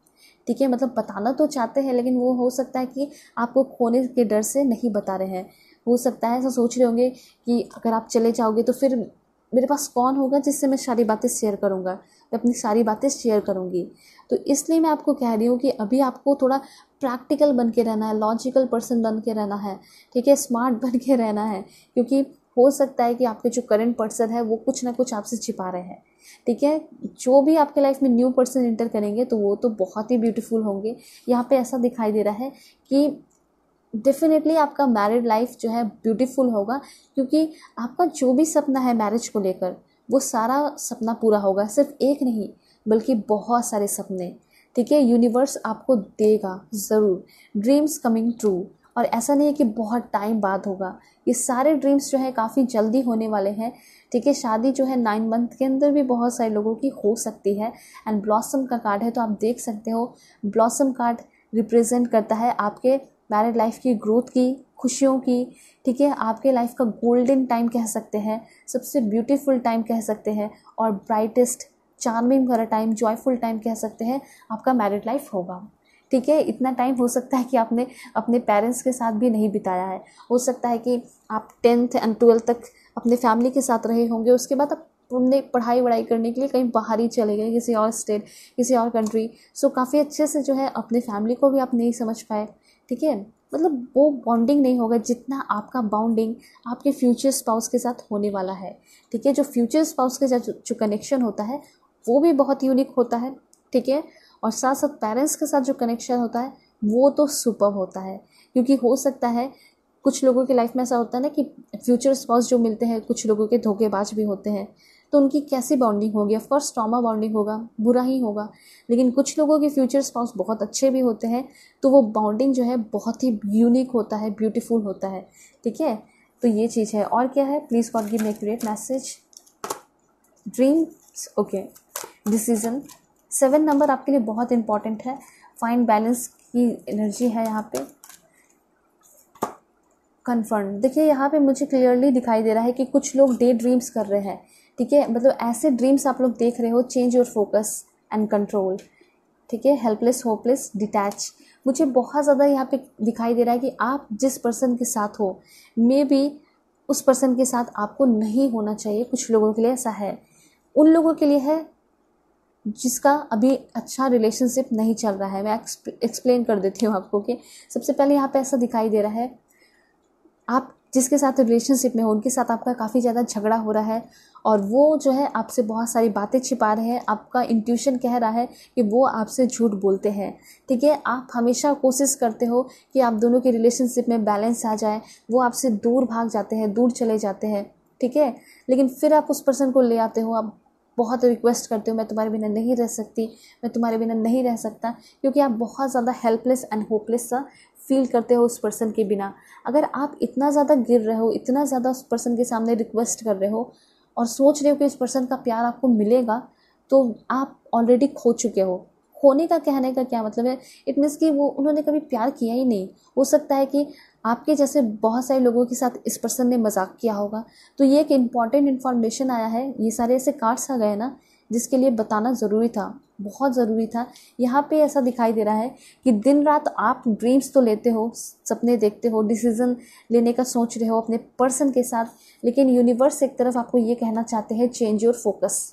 ठीक है? मतलब बताना तो चाहते हैं, लेकिन वो हो सकता है कि आपको खोने के डर से नहीं बता रहे हैं। हो सकता है, ऐसा सोच रहे होंगे कि अगर आप चले जाओगे तो फिर मेरे पास कौन होगा जिससे मैं सारी बातें शेयर करूँगा? मैं अपनी सारी बातें शेयर करूँगी। तो इसलिए मैं आपको कह रही हूँ कि अभी आपको थोड़ा प्रैक्टिकल बन के रहना है लॉजिकल पर्सन बन के रहना है, ठीक है? स्मार्ट बन के रहना है, क्योंकि हो सकता है कि आपके जो करंट पर्सन है, वो कुछ ना कुछ आपसे छिपा रहे हैं, ठीक है? जो भी आपके लाइफ में न्यू पर्सन इंटर करेंगे तो वो तो बहुत ही ब्यूटीफुल होंगे। यहाँ पे ऐसा दिखाई दे रहा है कि डेफिनेटली आपका मैरिड लाइफ जो है ब्यूटीफुल होगा, क्योंकि आपका जो भी सपना है मैरिज को लेकर, वो सारा सपना पूरा होगा। सिर्फ़ एक नहीं, बल्कि बहुत सारे सपने। ठीक है? यूनिवर्स आपको देगा, ज़रूर। ड्रीम्स कमिंग ट्रू और ऐसा नहीं है कि बहुत टाइम बाद होगा। ये सारे ड्रीम्स जो है काफ़ी जल्दी होने वाले हैं। ठीक है? शादी जो है नाइन मंथ के अंदर भी बहुत सारे लोगों की हो सकती है। एंड ब्लॉसम का कार्ड है तो आप देख सकते हो। ब्लॉसम कार्ड रिप्रेजेंट करता है आपके मैरिड लाइफ की, ग्रोथ की, खुशियों की, ठीक है? आपके लाइफ का गोल्डन टाइम कह सकते हैं, सबसे ब्यूटीफुल टाइम कह सकते हैं और ब्राइटेस्ट, चार्मिंग वाला टाइम, जॉयफुल टाइम कह सकते हैं, आपका मैरिड लाइफ होगा। ठीक है? इतना टाइम हो सकता है कि आपने अपने पेरेंट्स के साथ भी नहीं बिताया है। हो सकता है कि आप टेंथ एंड ट्वेल्थ तक अपने फैमिली के साथ रहे होंगे, उसके बाद आप अपने पढ़ाई वढ़ाई करने के लिए कहीं बाहर ही चले गए, किसी और स्टेट, किसी और कंट्री। सो काफ़ी अच्छे से जो है अपने फैमिली को भी आप नहीं समझ पाए। ठीक है? मतलब वो बॉन्डिंग नहीं होगा जितना आपका बाउंडिंग आपके फ्यूचर स्पाउस के साथ होने वाला है। ठीक है? जो फ्यूचर स्पाउस के साथ जो कनेक्शन होता है, वो भी बहुत यूनिक होता है। ठीक है? और साथ साथ पेरेंट्स के साथ जो कनेक्शन होता है, वो तो सुपर होता है। क्योंकि हो सकता है, कुछ लोगों की लाइफ में ऐसा होता है ना कि फ्यूचर स्पाउस जो मिलते हैं, कुछ लोगों के धोखेबाज भी होते हैं। तो उनकी कैसी बॉन्डिंग होगी? ऑफकोर्स ट्रॉमा बॉन्डिंग होगा, बुरा ही होगा। लेकिन कुछ लोगों के फ्यूचर स्पाउस बहुत अच्छे भी होते हैं तो वो बॉन्डिंग जो है बहुत ही यूनिक होता है ब्यूटीफुल होता है। ठीक है? तो ये चीज़ है। और क्या है? Please God give me accurate message dreams okay decision seven number आपके लिए बहुत इंपॉर्टेंट है। फाइन बैलेंस की एनर्जी है यहाँ पे। कन्फर्म देखिए, यहाँ पे मुझे क्लियरली दिखाई दे रहा है कि कुछ लोग डे ड्रीम्स कर रहे हैं। ठीक है? मतलब ऐसे ड्रीम्स आप लोग देख रहे हो change your focus and control ठीक है? हेल्पलेस होपलेस डिटैच मुझे बहुत ज़्यादा यहाँ पे दिखाई दे रहा है कि आप जिस पर्सन के साथ हो मे बी उस पर्सन के साथ आपको नहीं होना चाहिए कुछ लोगों के लिए ऐसा है। उन लोगों के लिए है जिसका अभी अच्छा रिलेशनशिप नहीं चल रहा है। मैं एक्सप्लेन कर देती हूँ आपको कि सबसे पहले यहाँ पे ऐसा दिखाई दे रहा है, आप जिसके साथ रिलेशनशिप में हो, उनके साथ आपका काफ़ी ज़्यादा झगड़ा हो रहा है और वो जो है आपसे बहुत सारी बातें छिपा रहे हैं। आपका इंट्यूशन कह रहा है कि वो आपसे झूठ बोलते हैं। ठीक है, आप हमेशा कोशिश करते हो कि आप दोनों के रिलेशनशिप में बैलेंस आ जाए। वो आपसे दूर भाग जाते हैं, दूर चले जाते हैं। ठीक है, लेकिन फिर आप उस पर्सन को ले आते हो। आप बहुत रिक्वेस्ट करते हो, मैं तुम्हारे बिना नहीं रह सकती, मैं तुम्हारे बिना नहीं रह सकता, क्योंकि आप बहुत ज़्यादा हेल्पलेस एंड होपलेस सा फील करते हो उस पर्सन के बिना। अगर आप इतना ज़्यादा गिर रहे हो, इतना ज़्यादा उस पर्सन के सामने रिक्वेस्ट कर रहे हो और सोच रहे हो कि इस पर्सन का प्यार आपको मिलेगा तो आप ऑलरेडी खो चुके हो। खोने का कहने का क्या मतलब है? इट मीन्स कि वो, उन्होंने कभी प्यार किया ही नहीं। हो सकता है कि आपके जैसे बहुत सारे लोगों के साथ इस पर्सन ने मज़ाक किया होगा। तो ये एक इंपॉर्टेंट इन्फॉर्मेशन आया है। ये सारे ऐसे कार्ड्स आ गए ना जिसके लिए बताना ज़रूरी था, बहुत ज़रूरी था। यहाँ पे ऐसा दिखाई दे रहा है कि दिन रात आप ड्रीम्स तो लेते हो, सपने देखते हो डिसीज़न लेने का सोच रहे हो अपने पर्सन के साथ, लेकिन यूनिवर्स एक तरफ़ आपको ये कहना चाहते हैं चेंज योर फोकस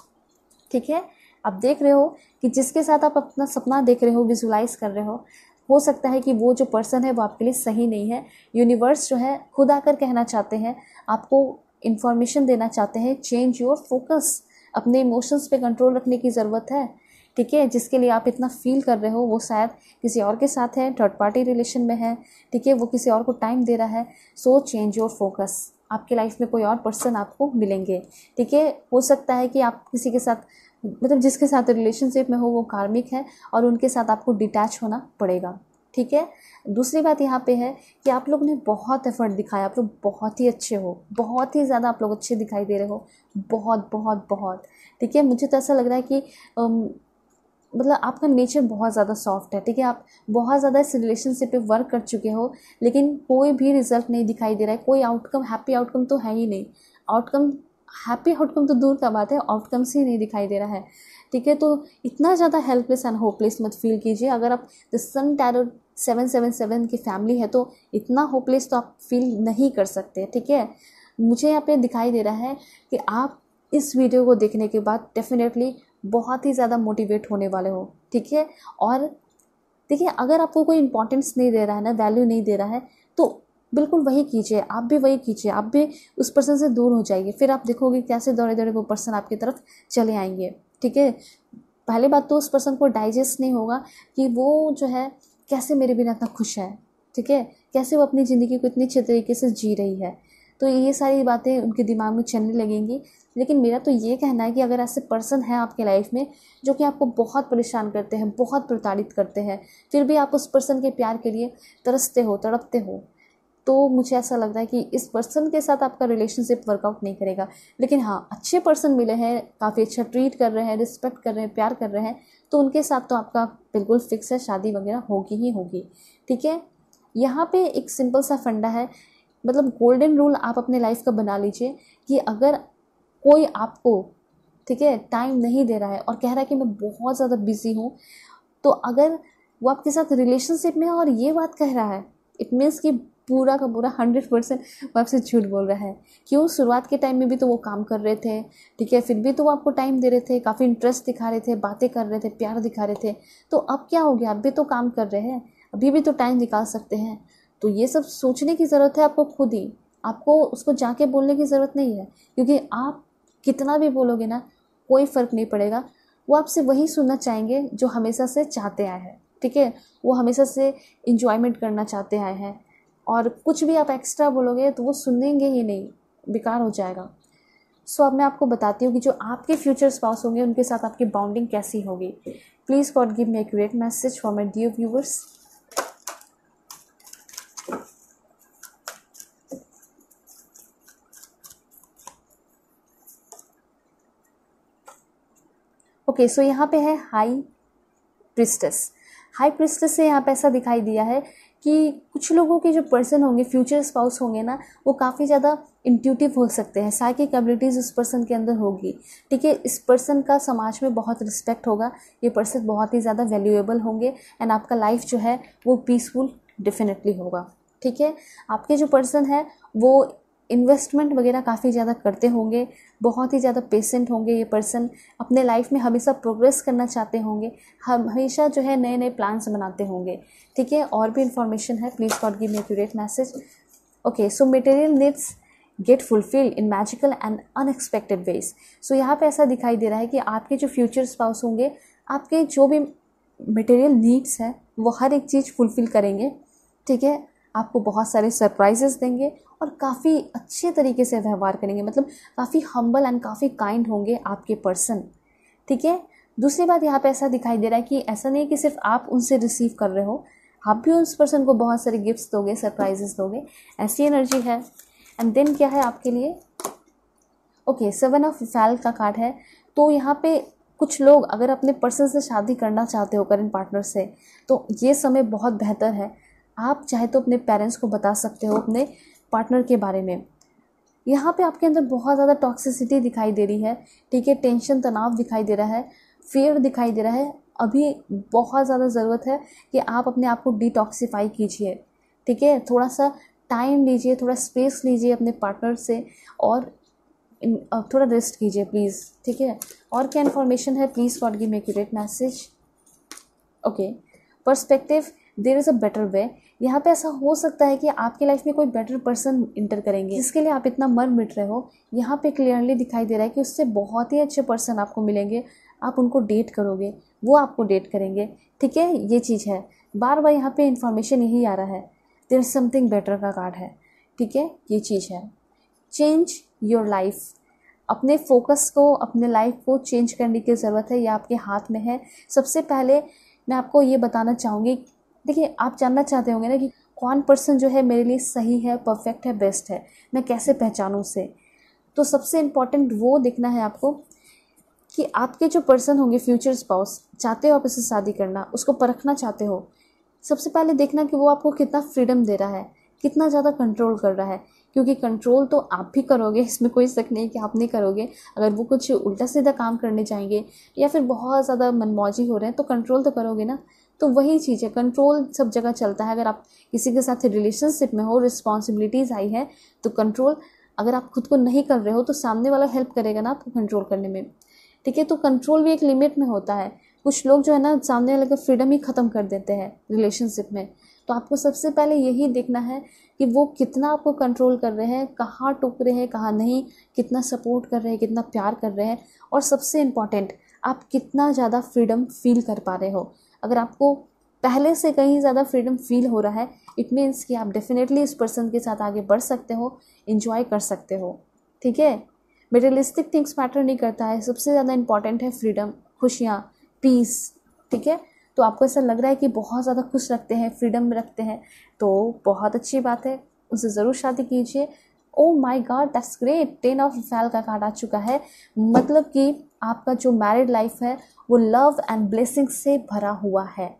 ठीक है? आप देख रहे हो कि जिसके साथ आप अपना सपना देख रहे हो विजुलाइज कर रहे हो हो सकता है कि वो जो पर्सन है वो आपके लिए सही नहीं है। यूनिवर्स जो है खुद आकर कहना चाहते हैं, आपको इन्फॉर्मेशन देना चाहते हैं चेंज योर फोकस अपने इमोशंस पे कंट्रोल रखने की ज़रूरत है, ठीक है? जिसके लिए आप इतना फील कर रहे हो, वो शायद किसी और के साथ है थर्ड पार्टी रिलेशन में है, ठीक है? वो किसी और को टाइम दे रहा है सो चेंज योर फोकस आपके लाइफ में कोई और पर्सन आपको मिलेंगे, ठीक है? हो सकता है कि आप किसी के साथ मतलब जिसके साथ रिलेशनशिप में हो, वो कार्मिक है और उनके साथ आपको डिटैच होना पड़ेगा। ठीक है? दूसरी बात यहाँ पे है कि आप लोग ने बहुत एफर्ट दिखाया, आप लोग बहुत ही अच्छे हो, बहुत ही ज़्यादा आप लोग अच्छे दिखाई दे रहे हो, बहुत बहुत बहुत। ठीक है मुझे तो ऐसा लग रहा है कि मतलब आपका नेचर बहुत ज़्यादा सॉफ्ट है, ठीक है? आप बहुत ज़्यादा इस रिलेशनशिप पे वर्क कर चुके हो, लेकिन कोई भी रिज़ल्ट नहीं दिखाई दे रहा है, कोई आउटकम हैप्पी आउटकम तो है ही नहीं। आउटकम हैप्पी आउटकम तो दूर का बात है आउटकम्स ही नहीं दिखाई दे रहा है, ठीक है? तो इतना ज़्यादा हेल्पलेस एंड होपलेस मत फील कीजिए। अगर आप the sun tarot seven seven seven की फैमिली है तो इतना होपलेस तो आप फील नहीं कर सकते, ठीक है? मुझे यहाँ पे दिखाई दे रहा है कि आप इस वीडियो को देखने के बाद डेफिनेटली बहुत ही ज़्यादा मोटिवेट होने वाले हो, ठीक है? और देखिए, अगर आपको कोई इंपॉर्टेंस नहीं दे रहा है ना वैल्यू नहीं दे रहा है तो बिल्कुल वही कीजिए, आप भी वही कीजिए, आप भी उस पर्सन से दूर हो जाइए, फिर आप देखोगे कैसे दौड़े दौड़े वो पर्सन आपकी तरफ़ चले आएँगे, ठीक है? पहली बात तो उस पर्सन को डाइजेस्ट नहीं होगा कि वो जो है कैसे मेरे बिना इतना खुश है? ठीक है? कैसे वो अपनी ज़िंदगी को इतने अच्छे तरीके से जी रही है? तो ये सारी बातें उनके दिमाग में चलने लगेंगी। लेकिन मेरा तो ये कहना है कि अगर ऐसे पर्सन हैं आपके लाइफ में, जो कि आपको बहुत परेशान करते हैं, बहुत प्रताड़ित करते हैं, फिर भी आप उस पर्सन के प्यार के लिए तरसते हो, तड़पते हो तो मुझे ऐसा लग रहा है कि इस पर्सन के साथ आपका रिलेशनशिप वर्कआउट नहीं करेगा। लेकिन हाँ अच्छे पर्सन मिले हैं, काफ़ी अच्छा ट्रीट कर रहे हैं रिस्पेक्ट कर रहे हैं, प्यार कर रहे हैं तो उनके साथ तो आपका बिल्कुल फिक्स है, शादी वगैरह होगी ही होगी। ठीक है? यहाँ पे एक सिंपल सा फंडा है। मतलब गोल्डन रूल आप अपने लाइफ का बना लीजिए कि अगर कोई आपको, ठीक है टाइम नहीं दे रहा है और कह रहा है कि मैं बहुत ज़्यादा बिज़ी हूँ तो अगर वो आपके साथ रिलेशनशिप में है और ये बात कह रहा है इट मीन्स कि पूरा का पूरा हंड्रेड परसेंट वो आपसे झूठ बोल रहा है। क्यों? शुरुआत के टाइम में भी तो वो काम कर रहे थे, ठीक है? फिर भी तो वो आपको टाइम दे रहे थे, काफ़ी इंटरेस्ट दिखा रहे थे, बातें कर रहे थे, प्यार दिखा रहे थे। तो अब क्या हो गया? अब भी तो काम कर रहे हैं, अभी भी तो टाइम निकाल सकते हैं। तो ये सब सोचने की ज़रूरत है आपको खुद ही। आपको उसको जाके बोलने की ज़रूरत नहीं है, क्योंकि आप कितना भी बोलोगे ना, कोई फ़र्क नहीं पड़ेगा। वो आपसे वही सुनना चाहेंगे जो हमेशा से चाहते आए हैं, ठीक है? वो हमेशा से इंजॉयमेंट करना चाहते आए हैं। और कुछ भी आप एक्स्ट्रा बोलोगे तो वो सुनेंगे ही नहीं, बेकार हो जाएगा। सो अब मैं आपको बताती हूँ कि जो आपके फ्यूचर स्पाउस होंगे, उनके साथ आपकी बाउंडिंग कैसी होगी। Please God give me accurate message for my dear viewers okay so यहाँ पे है हाई प्रिस्टस हाई प्रिस्टस से यहाँ पे ऐसा दिखाई दिया है कि कुछ लोगों के जो पर्सन होंगे फ्यूचर स्पाउस होंगे ना, वो काफ़ी ज़्यादा इंट्यूटिव हो सकते हैं। साइकिक एबिलिटीज़ उस पर्सन के अंदर होगी। ठीक है, इस पर्सन का समाज में बहुत रिस्पेक्ट होगा। ये पर्सन बहुत ही ज़्यादा वैल्यूएबल होंगे एंड आपका लाइफ जो है, वो पीसफुल डेफिनेटली होगा। ठीक है, आपके जो पर्सन है, वो इन्वेस्टमेंट वगैरह काफ़ी ज़्यादा करते होंगे, बहुत ही ज़्यादा पेशेंट होंगे ये पर्सन अपने लाइफ में हमेशा प्रोग्रेस करना चाहते होंगे, हम हमेशा जो है नए नए प्लान्स बनाते होंगे। ठीक है, और भी इंफॉर्मेशन है please God give me message okay so material needs get fulfil in magical and unexpected ways so यहाँ पे ऐसा दिखाई दे रहा है कि आपके जो फ्यूचर स्पाउस होंगे, आपके जो भी मटेरियल नीड्स हैं, वो हर एक चीज़ फुलफ़िल करेंगे। ठीक है आपको बहुत सारे सरप्राइजेस देंगे और काफ़ी अच्छे तरीके से व्यवहार करेंगे। मतलब काफ़ी हम्बल एंड काफ़ी काइंड होंगे आपके पर्सन ठीक है? दूसरी बात यहाँ पे ऐसा दिखाई दे रहा है कि ऐसा नहीं है कि सिर्फ़ आप उनसे रिसीव कर रहे हो, आप भी उस पर्सन को बहुत सारे गिफ्ट्स दोगे सरप्राइजेस दोगे। ऐसी एनर्जी है। एंड देन क्या है आपके लिए? ओके सेवन ऑफ़ फैल का कार्ड है। तो यहाँ पे कुछ लोग अगर अपने पर्सन से शादी करना चाहते हो करेंट पार्टनर से तो ये समय बहुत बेहतर है। आप चाहे तो अपने पेरेंट्स को बता सकते हो, अपने पार्टनर के बारे में। यहाँ पे आपके अंदर बहुत ज़्यादा टॉक्सिसिटी दिखाई दे रही है, ठीक है? टेंशन तनाव दिखाई दे रहा है फेयर दिखाई दे रहा है। अभी बहुत ज़्यादा ज़रूरत है कि आप अपने आप को डिटॉक्सीफाई कीजिए, ठीक है? थोड़ा सा टाइम लीजिए, थोड़ा स्पेस लीजिए अपने पार्टनर से और थोड़ा रेस्ट कीजिए प्लीज़ ठीक है? और क्या इन्फॉर्मेशन है? Please God give accurate message okay perspective there is a better way यहाँ पे ऐसा हो सकता है कि आपकी लाइफ में कोई बेटर पर्सन इंटर करेंगे, जिसके लिए आप इतना मर मिट रहे हो। यहाँ पे क्लियरली दिखाई दे रहा है कि उससे बहुत ही अच्छे पर्सन आपको मिलेंगे। आप उनको डेट करोगे, वो आपको डेट करेंगे। ठीक है, ये चीज़ है। बार बार यहाँ पे इंफॉर्मेशन यही आ रहा है। देर समथिंग बेटर का कार्ड है। ठीक है, ये चीज़ है। चेंज योर लाइफ अपने फोकस को, अपने लाइफ को चेंज करने की ज़रूरत है। ये आपके हाथ में है। सबसे पहले मैं आपको ये बताना चाहूँगी देखिए, आप जानना चाहते होंगे ना कि कौन पर्सन जो है मेरे लिए सही है, परफेक्ट है, बेस्ट है? मैं कैसे पहचानूँ उसे? तो सबसे इंपॉर्टेंट वो देखना है आपको कि आपके जो पर्सन होंगे फ्यूचर स्पाउस चाहते हो आप इसे शादी करना, उसको परखना चाहते हो, सबसे पहले देखना कि वो आपको कितना फ्रीडम दे रहा है, कितना ज़्यादा कंट्रोल कर रहा है, क्योंकि कंट्रोल तो आप भी करोगे, इसमें कोई शक नहीं कि आप नहीं करोगे। अगर वो कुछ उल्टा सीधा काम करने जाएँगे या फिर बहुत ज़्यादा मनमौजी हो रहे हैं तो कंट्रोल तो करोगे ना। तो वही चीज़ है कंट्रोल सब जगह चलता है। अगर आप किसी के साथ रिलेशनशिप में हो रिस्पॉन्सिबिलिटीज़ आई है तो कंट्रोल अगर आप खुद को नहीं कर रहे हो तो सामने वाला हेल्प करेगा ना आपको कंट्रोल करने में। ठीक है तो कंट्रोल भी एक लिमिट में होता है। कुछ लोग जो है ना, सामने वाले का फ्रीडम ही ख़त्म कर देते हैं रिलेशनशिप में। तो आपको सबसे पहले यही देखना है कि वो कितना आपको कंट्रोल कर रहे हैं, कहाँ टुक रहे हैं, कहाँ नहीं, कितना सपोर्ट कर रहे हैं, कितना प्यार कर रहे हैं। और सबसे इंपॉर्टेंट आप कितना ज़्यादा फ्रीडम फील कर पा रहे हो। अगर आपको पहले से कहीं ज़्यादा फ्रीडम फील हो रहा है इट मीन्स कि आप डेफिनेटली इस पर्सन के साथ आगे बढ़ सकते हो इन्जॉय कर सकते हो। ठीक है? मेटेरियलिस्टिक थिंग्स मैटर नहीं करता है। सबसे ज़्यादा इंपॉर्टेंट है फ्रीडम खुशियाँ पीस ठीक है? तो आपको ऐसा लग रहा है कि बहुत ज़्यादा खुश रखते हैं फ्रीडम रखते हैं तो बहुत अच्छी बात है। उनसे ज़रूर शादी कीजिए। ओ my God that's great ten of फैल का कार्ड आ चुका है। मतलब कि आपका जो मैरिड लाइफ है, वो लव एंड ब्लेसिंग से भरा हुआ है।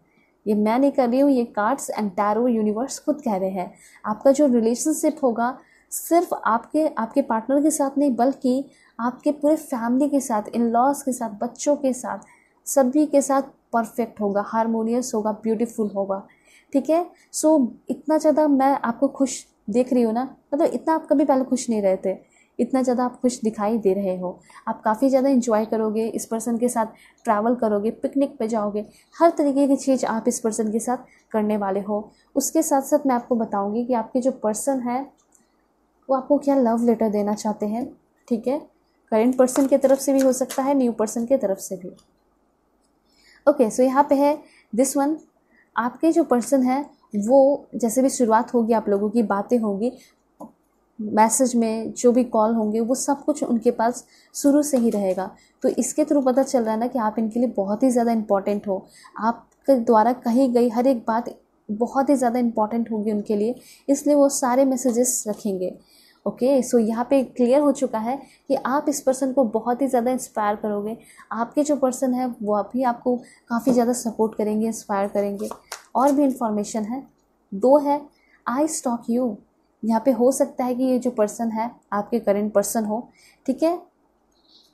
ये मैं नहीं कर रही हूँ, ये कार्ड्स एंड टैरो यूनिवर्स खुद कह रहे हैं। आपका जो रिलेशनशिप होगा, सिर्फ़ आपके आपके पार्टनर के साथ नहीं, बल्कि आपके पूरे फैमिली के साथ इन लॉज के साथ, बच्चों के साथ, सभी के साथ परफेक्ट होगा हारमोनियस होगा ब्यूटीफुल होगा। ठीक है? सो इतना ज़्यादा मैं आपको खुश देख रही हूँ ना? मतलब इतना आप कभी पहले खुश नहीं रहते। इतना ज़्यादा आप खुश दिखाई दे रहे हो। आप काफ़ी ज़्यादा इंजॉय करोगे, इस पर्सन के साथ ट्रैवल करोगे पिकनिक पे जाओगे। हर तरीके की चीज़ आप इस पर्सन के साथ करने वाले हो। उसके साथ साथ मैं आपको बताऊँगी कि आपके जो पर्सन है, वो आपको क्या लव लेटर देना चाहते हैं, ठीक है? करेंट पर्सन की तरफ़ से भी हो सकता है न्यू पर्सन की तरफ़ से भी। ओके सो यहाँ पे है दिस वन आपके जो पर्सन है, वो जैसे भी शुरुआत होगी, आप लोगों की बातें होंगी मैसेज में जो भी कॉल होंगे, वो सब कुछ उनके पास शुरू से ही रहेगा। तो इसके थ्रू पता चल रहा है ना कि आप इनके लिए बहुत ही ज़्यादा इंपॉर्टेंट हो। आपके द्वारा कही गई हर एक बात बहुत ही ज़्यादा इंपॉर्टेंट होगी उनके लिए, इसलिए वो सारे मैसेजेस रखेंगे। ओके सो यहाँ पे क्लियर हो चुका है कि आप इस पर्सन को बहुत ही ज़्यादा इंस्पायर करोगे। आपके जो पर्सन है, वो अभी आपको काफ़ी ज़्यादा सपोर्ट करेंगे इंस्पायर करेंगे। और भी इंफॉर्मेशन है। दो है आई स्टॉक यू यहाँ पे हो सकता है कि ये जो पर्सन है, आपके करेंट पर्सन हो, ठीक है?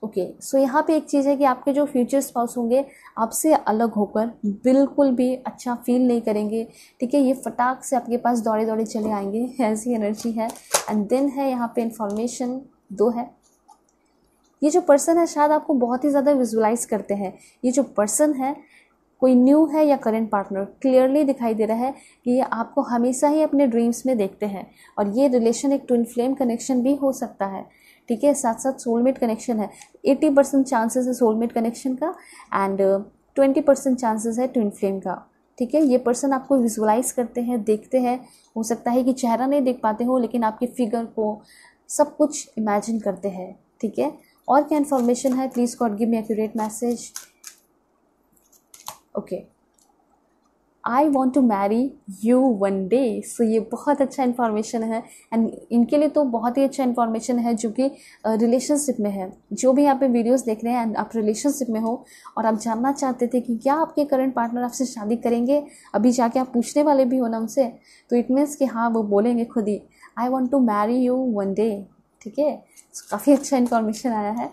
ओके सो यहाँ पे एक चीज़ है कि आपके जो फ्यूचर स्पाउस होंगे, आपसे अलग होकर बिल्कुल भी अच्छा फील नहीं करेंगे, ठीक है? ये फटाक से आपके पास दौड़े दौड़े चले आएँगे, ऐसी एनर्जी है। एंड देन है यहाँ पे इंफॉर्मेशन दो है। ये जो पर्सन है, शायद आपको बहुत ही ज़्यादा विजुलाइज करते हैं। ये जो पर्सन है कोई न्यू है या करेंट पार्टनर क्लियरली दिखाई दे रहा है कि ये आपको हमेशा ही अपने ड्रीम्स में देखते हैं और ये रिलेशन एक ट्विन फ्लेम कनेक्शन भी हो सकता है। ठीक है? साथ साथ सोलमेट कनेक्शन है। एट्टी परसेंट चांसेस है सोलमेट कनेक्शन का एंड ट्वेंटी परसेंट चांसेस है ट्विन फ्लेम का। ठीक है? ये पर्सन आपको विजुअलाइज करते हैं, देखते हैं। हो सकता है कि चेहरा नहीं देख पाते हो, लेकिन आपके फिगर को सब कुछ इमेजिन करते हैं। ठीक है? और क्या इन्फॉर्मेशन है? Please God give me accurate message okay I want to marry you one day so ये बहुत अच्छा इन्फॉर्मेशन है. एंड इनके लिए तो बहुत ही अच्छा इन्फॉर्मेशन है जो कि रिलेशनशिप में है. जो भी यहाँ पे वीडियोस देख रहे हैं एंड आप रिलेशनशिप में हो और आप जानना चाहते थे कि क्या आपके करंट पार्टनर आपसे शादी करेंगे, अभी जाके आप पूछने वाले भी हो ना उनसे तो इट मीन्स कि हाँ वो बोलेंगे खुद ही I want to marry you one day ठीक है? काफ़ी अच्छा इन्फॉर्मेशन आया है.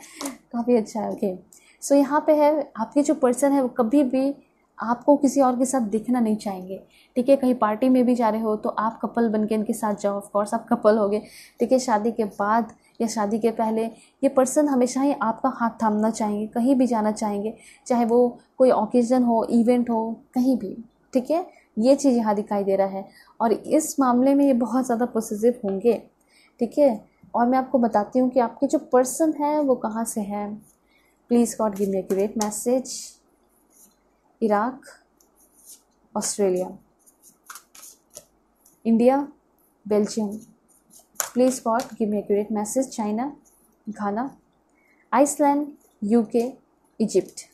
काफ़ी अच्छा है ओके सो यहाँ पे है, आपके जो पर्सन है, वो कभी भी आपको किसी और के साथ दिखना नहीं चाहेंगे। ठीक है, कहीं पार्टी में भी जा रहे हो तो आप कपल बन के इनके साथ जाओ ऑफकोर्स आप कपल हो गए। ठीक है, शादी के बाद या शादी के पहले ये पर्सन हमेशा ही आपका हाथ थामना चाहेंगे, कहीं भी जाना चाहेंगे, चाहे वो कोई ओकेज़न हो इवेंट हो, कहीं भी। ठीक है, ये चीज़ यहाँ दिखाई दे रहा है और इस मामले में ये बहुत ज़्यादा पॉजिटिव होंगे। ठीक है, और मैं आपको बताती हूँ कि आपके जो पर्सन है वो कहाँ से है। Please God give me great message Iraq, Australia, India, Belgium. Please God give me a great message China, Ghana, Iceland, UK, Egypt.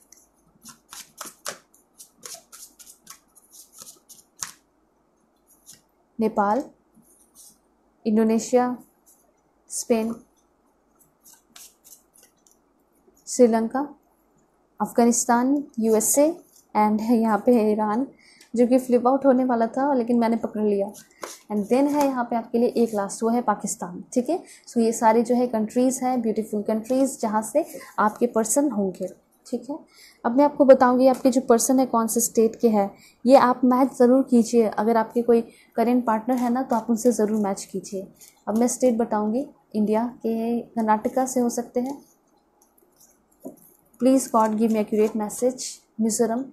Nepal, Indonesia, Spain, Sri Lanka, Afghanistan, USA and है यहाँ पे है ईरान, जो कि फ्लिप आउट होने वाला था, लेकिन मैंने पकड़ लिया। एंड देन है यहाँ पे आपके लिए एक लास्ट वो है पाकिस्तान, ठीक है? सो ये सारे जो है कंट्रीज़ हैं ब्यूटीफुल कंट्रीज़ जहाँ से आपके पर्सन होंगे, ठीक है? अब मैं आपको बताऊँगी आपके जो पर्सन है, कौन से स्टेट के हैं, ये आप मैच ज़रूर कीजिए। अगर आपके कोई करेंट पार्टनर है ना तो आप उनसे ज़रूर मैच कीजिए। अब मैं स्टेट बताऊँगी इंडिया के कर्नाटका से हो सकते हैं। Please God give me accurate message Mizoram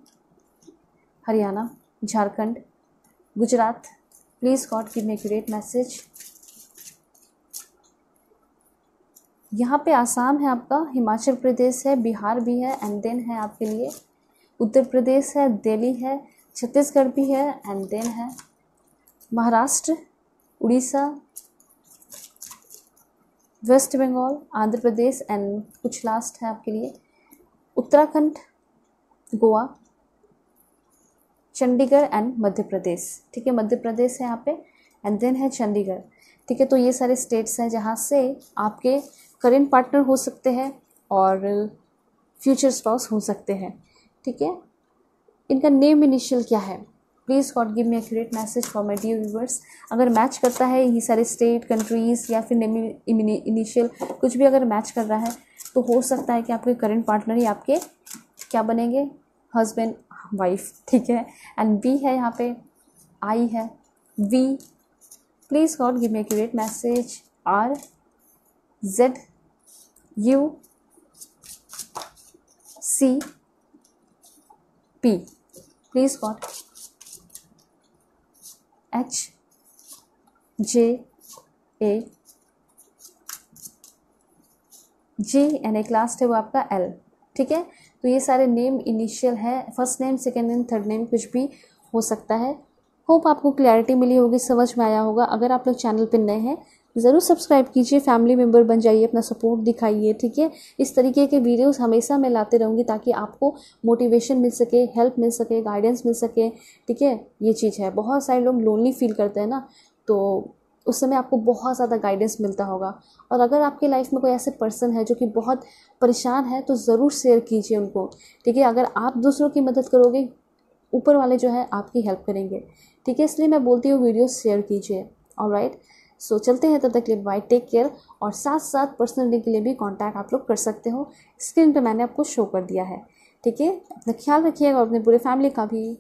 Haryana, Jharkhand, Gujarat. Please God give me accurate message यहाँ पे आसाम है आपका, हिमाचल प्रदेश है, बिहार भी है एंड देन है आपके लिए। उत्तर प्रदेश है, दिल्ली है, छत्तीसगढ़ भी है एंड देन है। महाराष्ट्र, उड़ीसा, वेस्ट बंगाल, आंध्र प्रदेश एंड कुछ लास्ट है आपके लिए। उत्तराखंड, गोवा चंडीगढ़ एंड मध्य प्रदेश। ठीक है, मध्य प्रदेश है यहाँ पे एंड देन है चंडीगढ़। ठीक है तो ये सारे स्टेट्स हैं जहाँ से आपके करेंट पार्टनर हो सकते हैं और फ्यूचर स्पाउस हो सकते हैं। ठीक है, इनका नेम इनिशियल क्या है? Please God give me accurate message for my dear viewers अगर मैच करता है ये सारे स्टेट कंट्रीज़ या फिर नेम इनिशियल कुछ भी अगर मैच कर रहा है तो हो सकता है कि आपके करंट पार्टनर ही आपके क्या बनेंगे? हस्बैंड वाइफ ठीक है? एंड बी है यहाँ पे आई है। V please God give me accurate message R Z U C P please God H J A G N एक लास्ट है वो आपका एल ठीक है? तो ये सारे नेम इनिशियल है first name second name third name कुछ भी हो सकता है। होप आपको क्लैरिटी मिली होगी, समझ में आया होगा। अगर आप लोग चैनल पर नए हैं, ज़रूर सब्सक्राइब कीजिए फैमिली मेंबर बन जाइए, अपना सपोर्ट दिखाइए, ठीक है? इस तरीके के वीडियोस हमेशा मैं लाते रहूँगी ताकि आपको मोटिवेशन मिल सके हेल्प मिल सके गाइडेंस मिल सके, ठीक है? ये चीज़ है। बहुत सारे लोग लोनली फील करते हैं ना तो उस समय आपको बहुत ज़्यादा गाइडेंस मिलता होगा। और अगर आपकी लाइफ में कोई ऐसे पर्सन है जो कि बहुत परेशान है तो ज़रूर शेयर कीजिए उनको। ठीक है अगर आप दूसरों की मदद करोगे, ऊपर वाले जो है आपकी हेल्प करेंगे। ठीक है, इसलिए मैं बोलती हूँ वीडियो शेयर कीजिए। और राइट सो चलते हैं तब तक लिए बाय टेक केयर और साथ साथ पर्सनली के लिए भी कॉन्टैक्ट आप लोग कर सकते हो। स्क्रीन पर मैंने आपको शो कर दिया है। ठीक है? अपना ख्याल रखिएगा और अपने पूरे फैमिली का भी।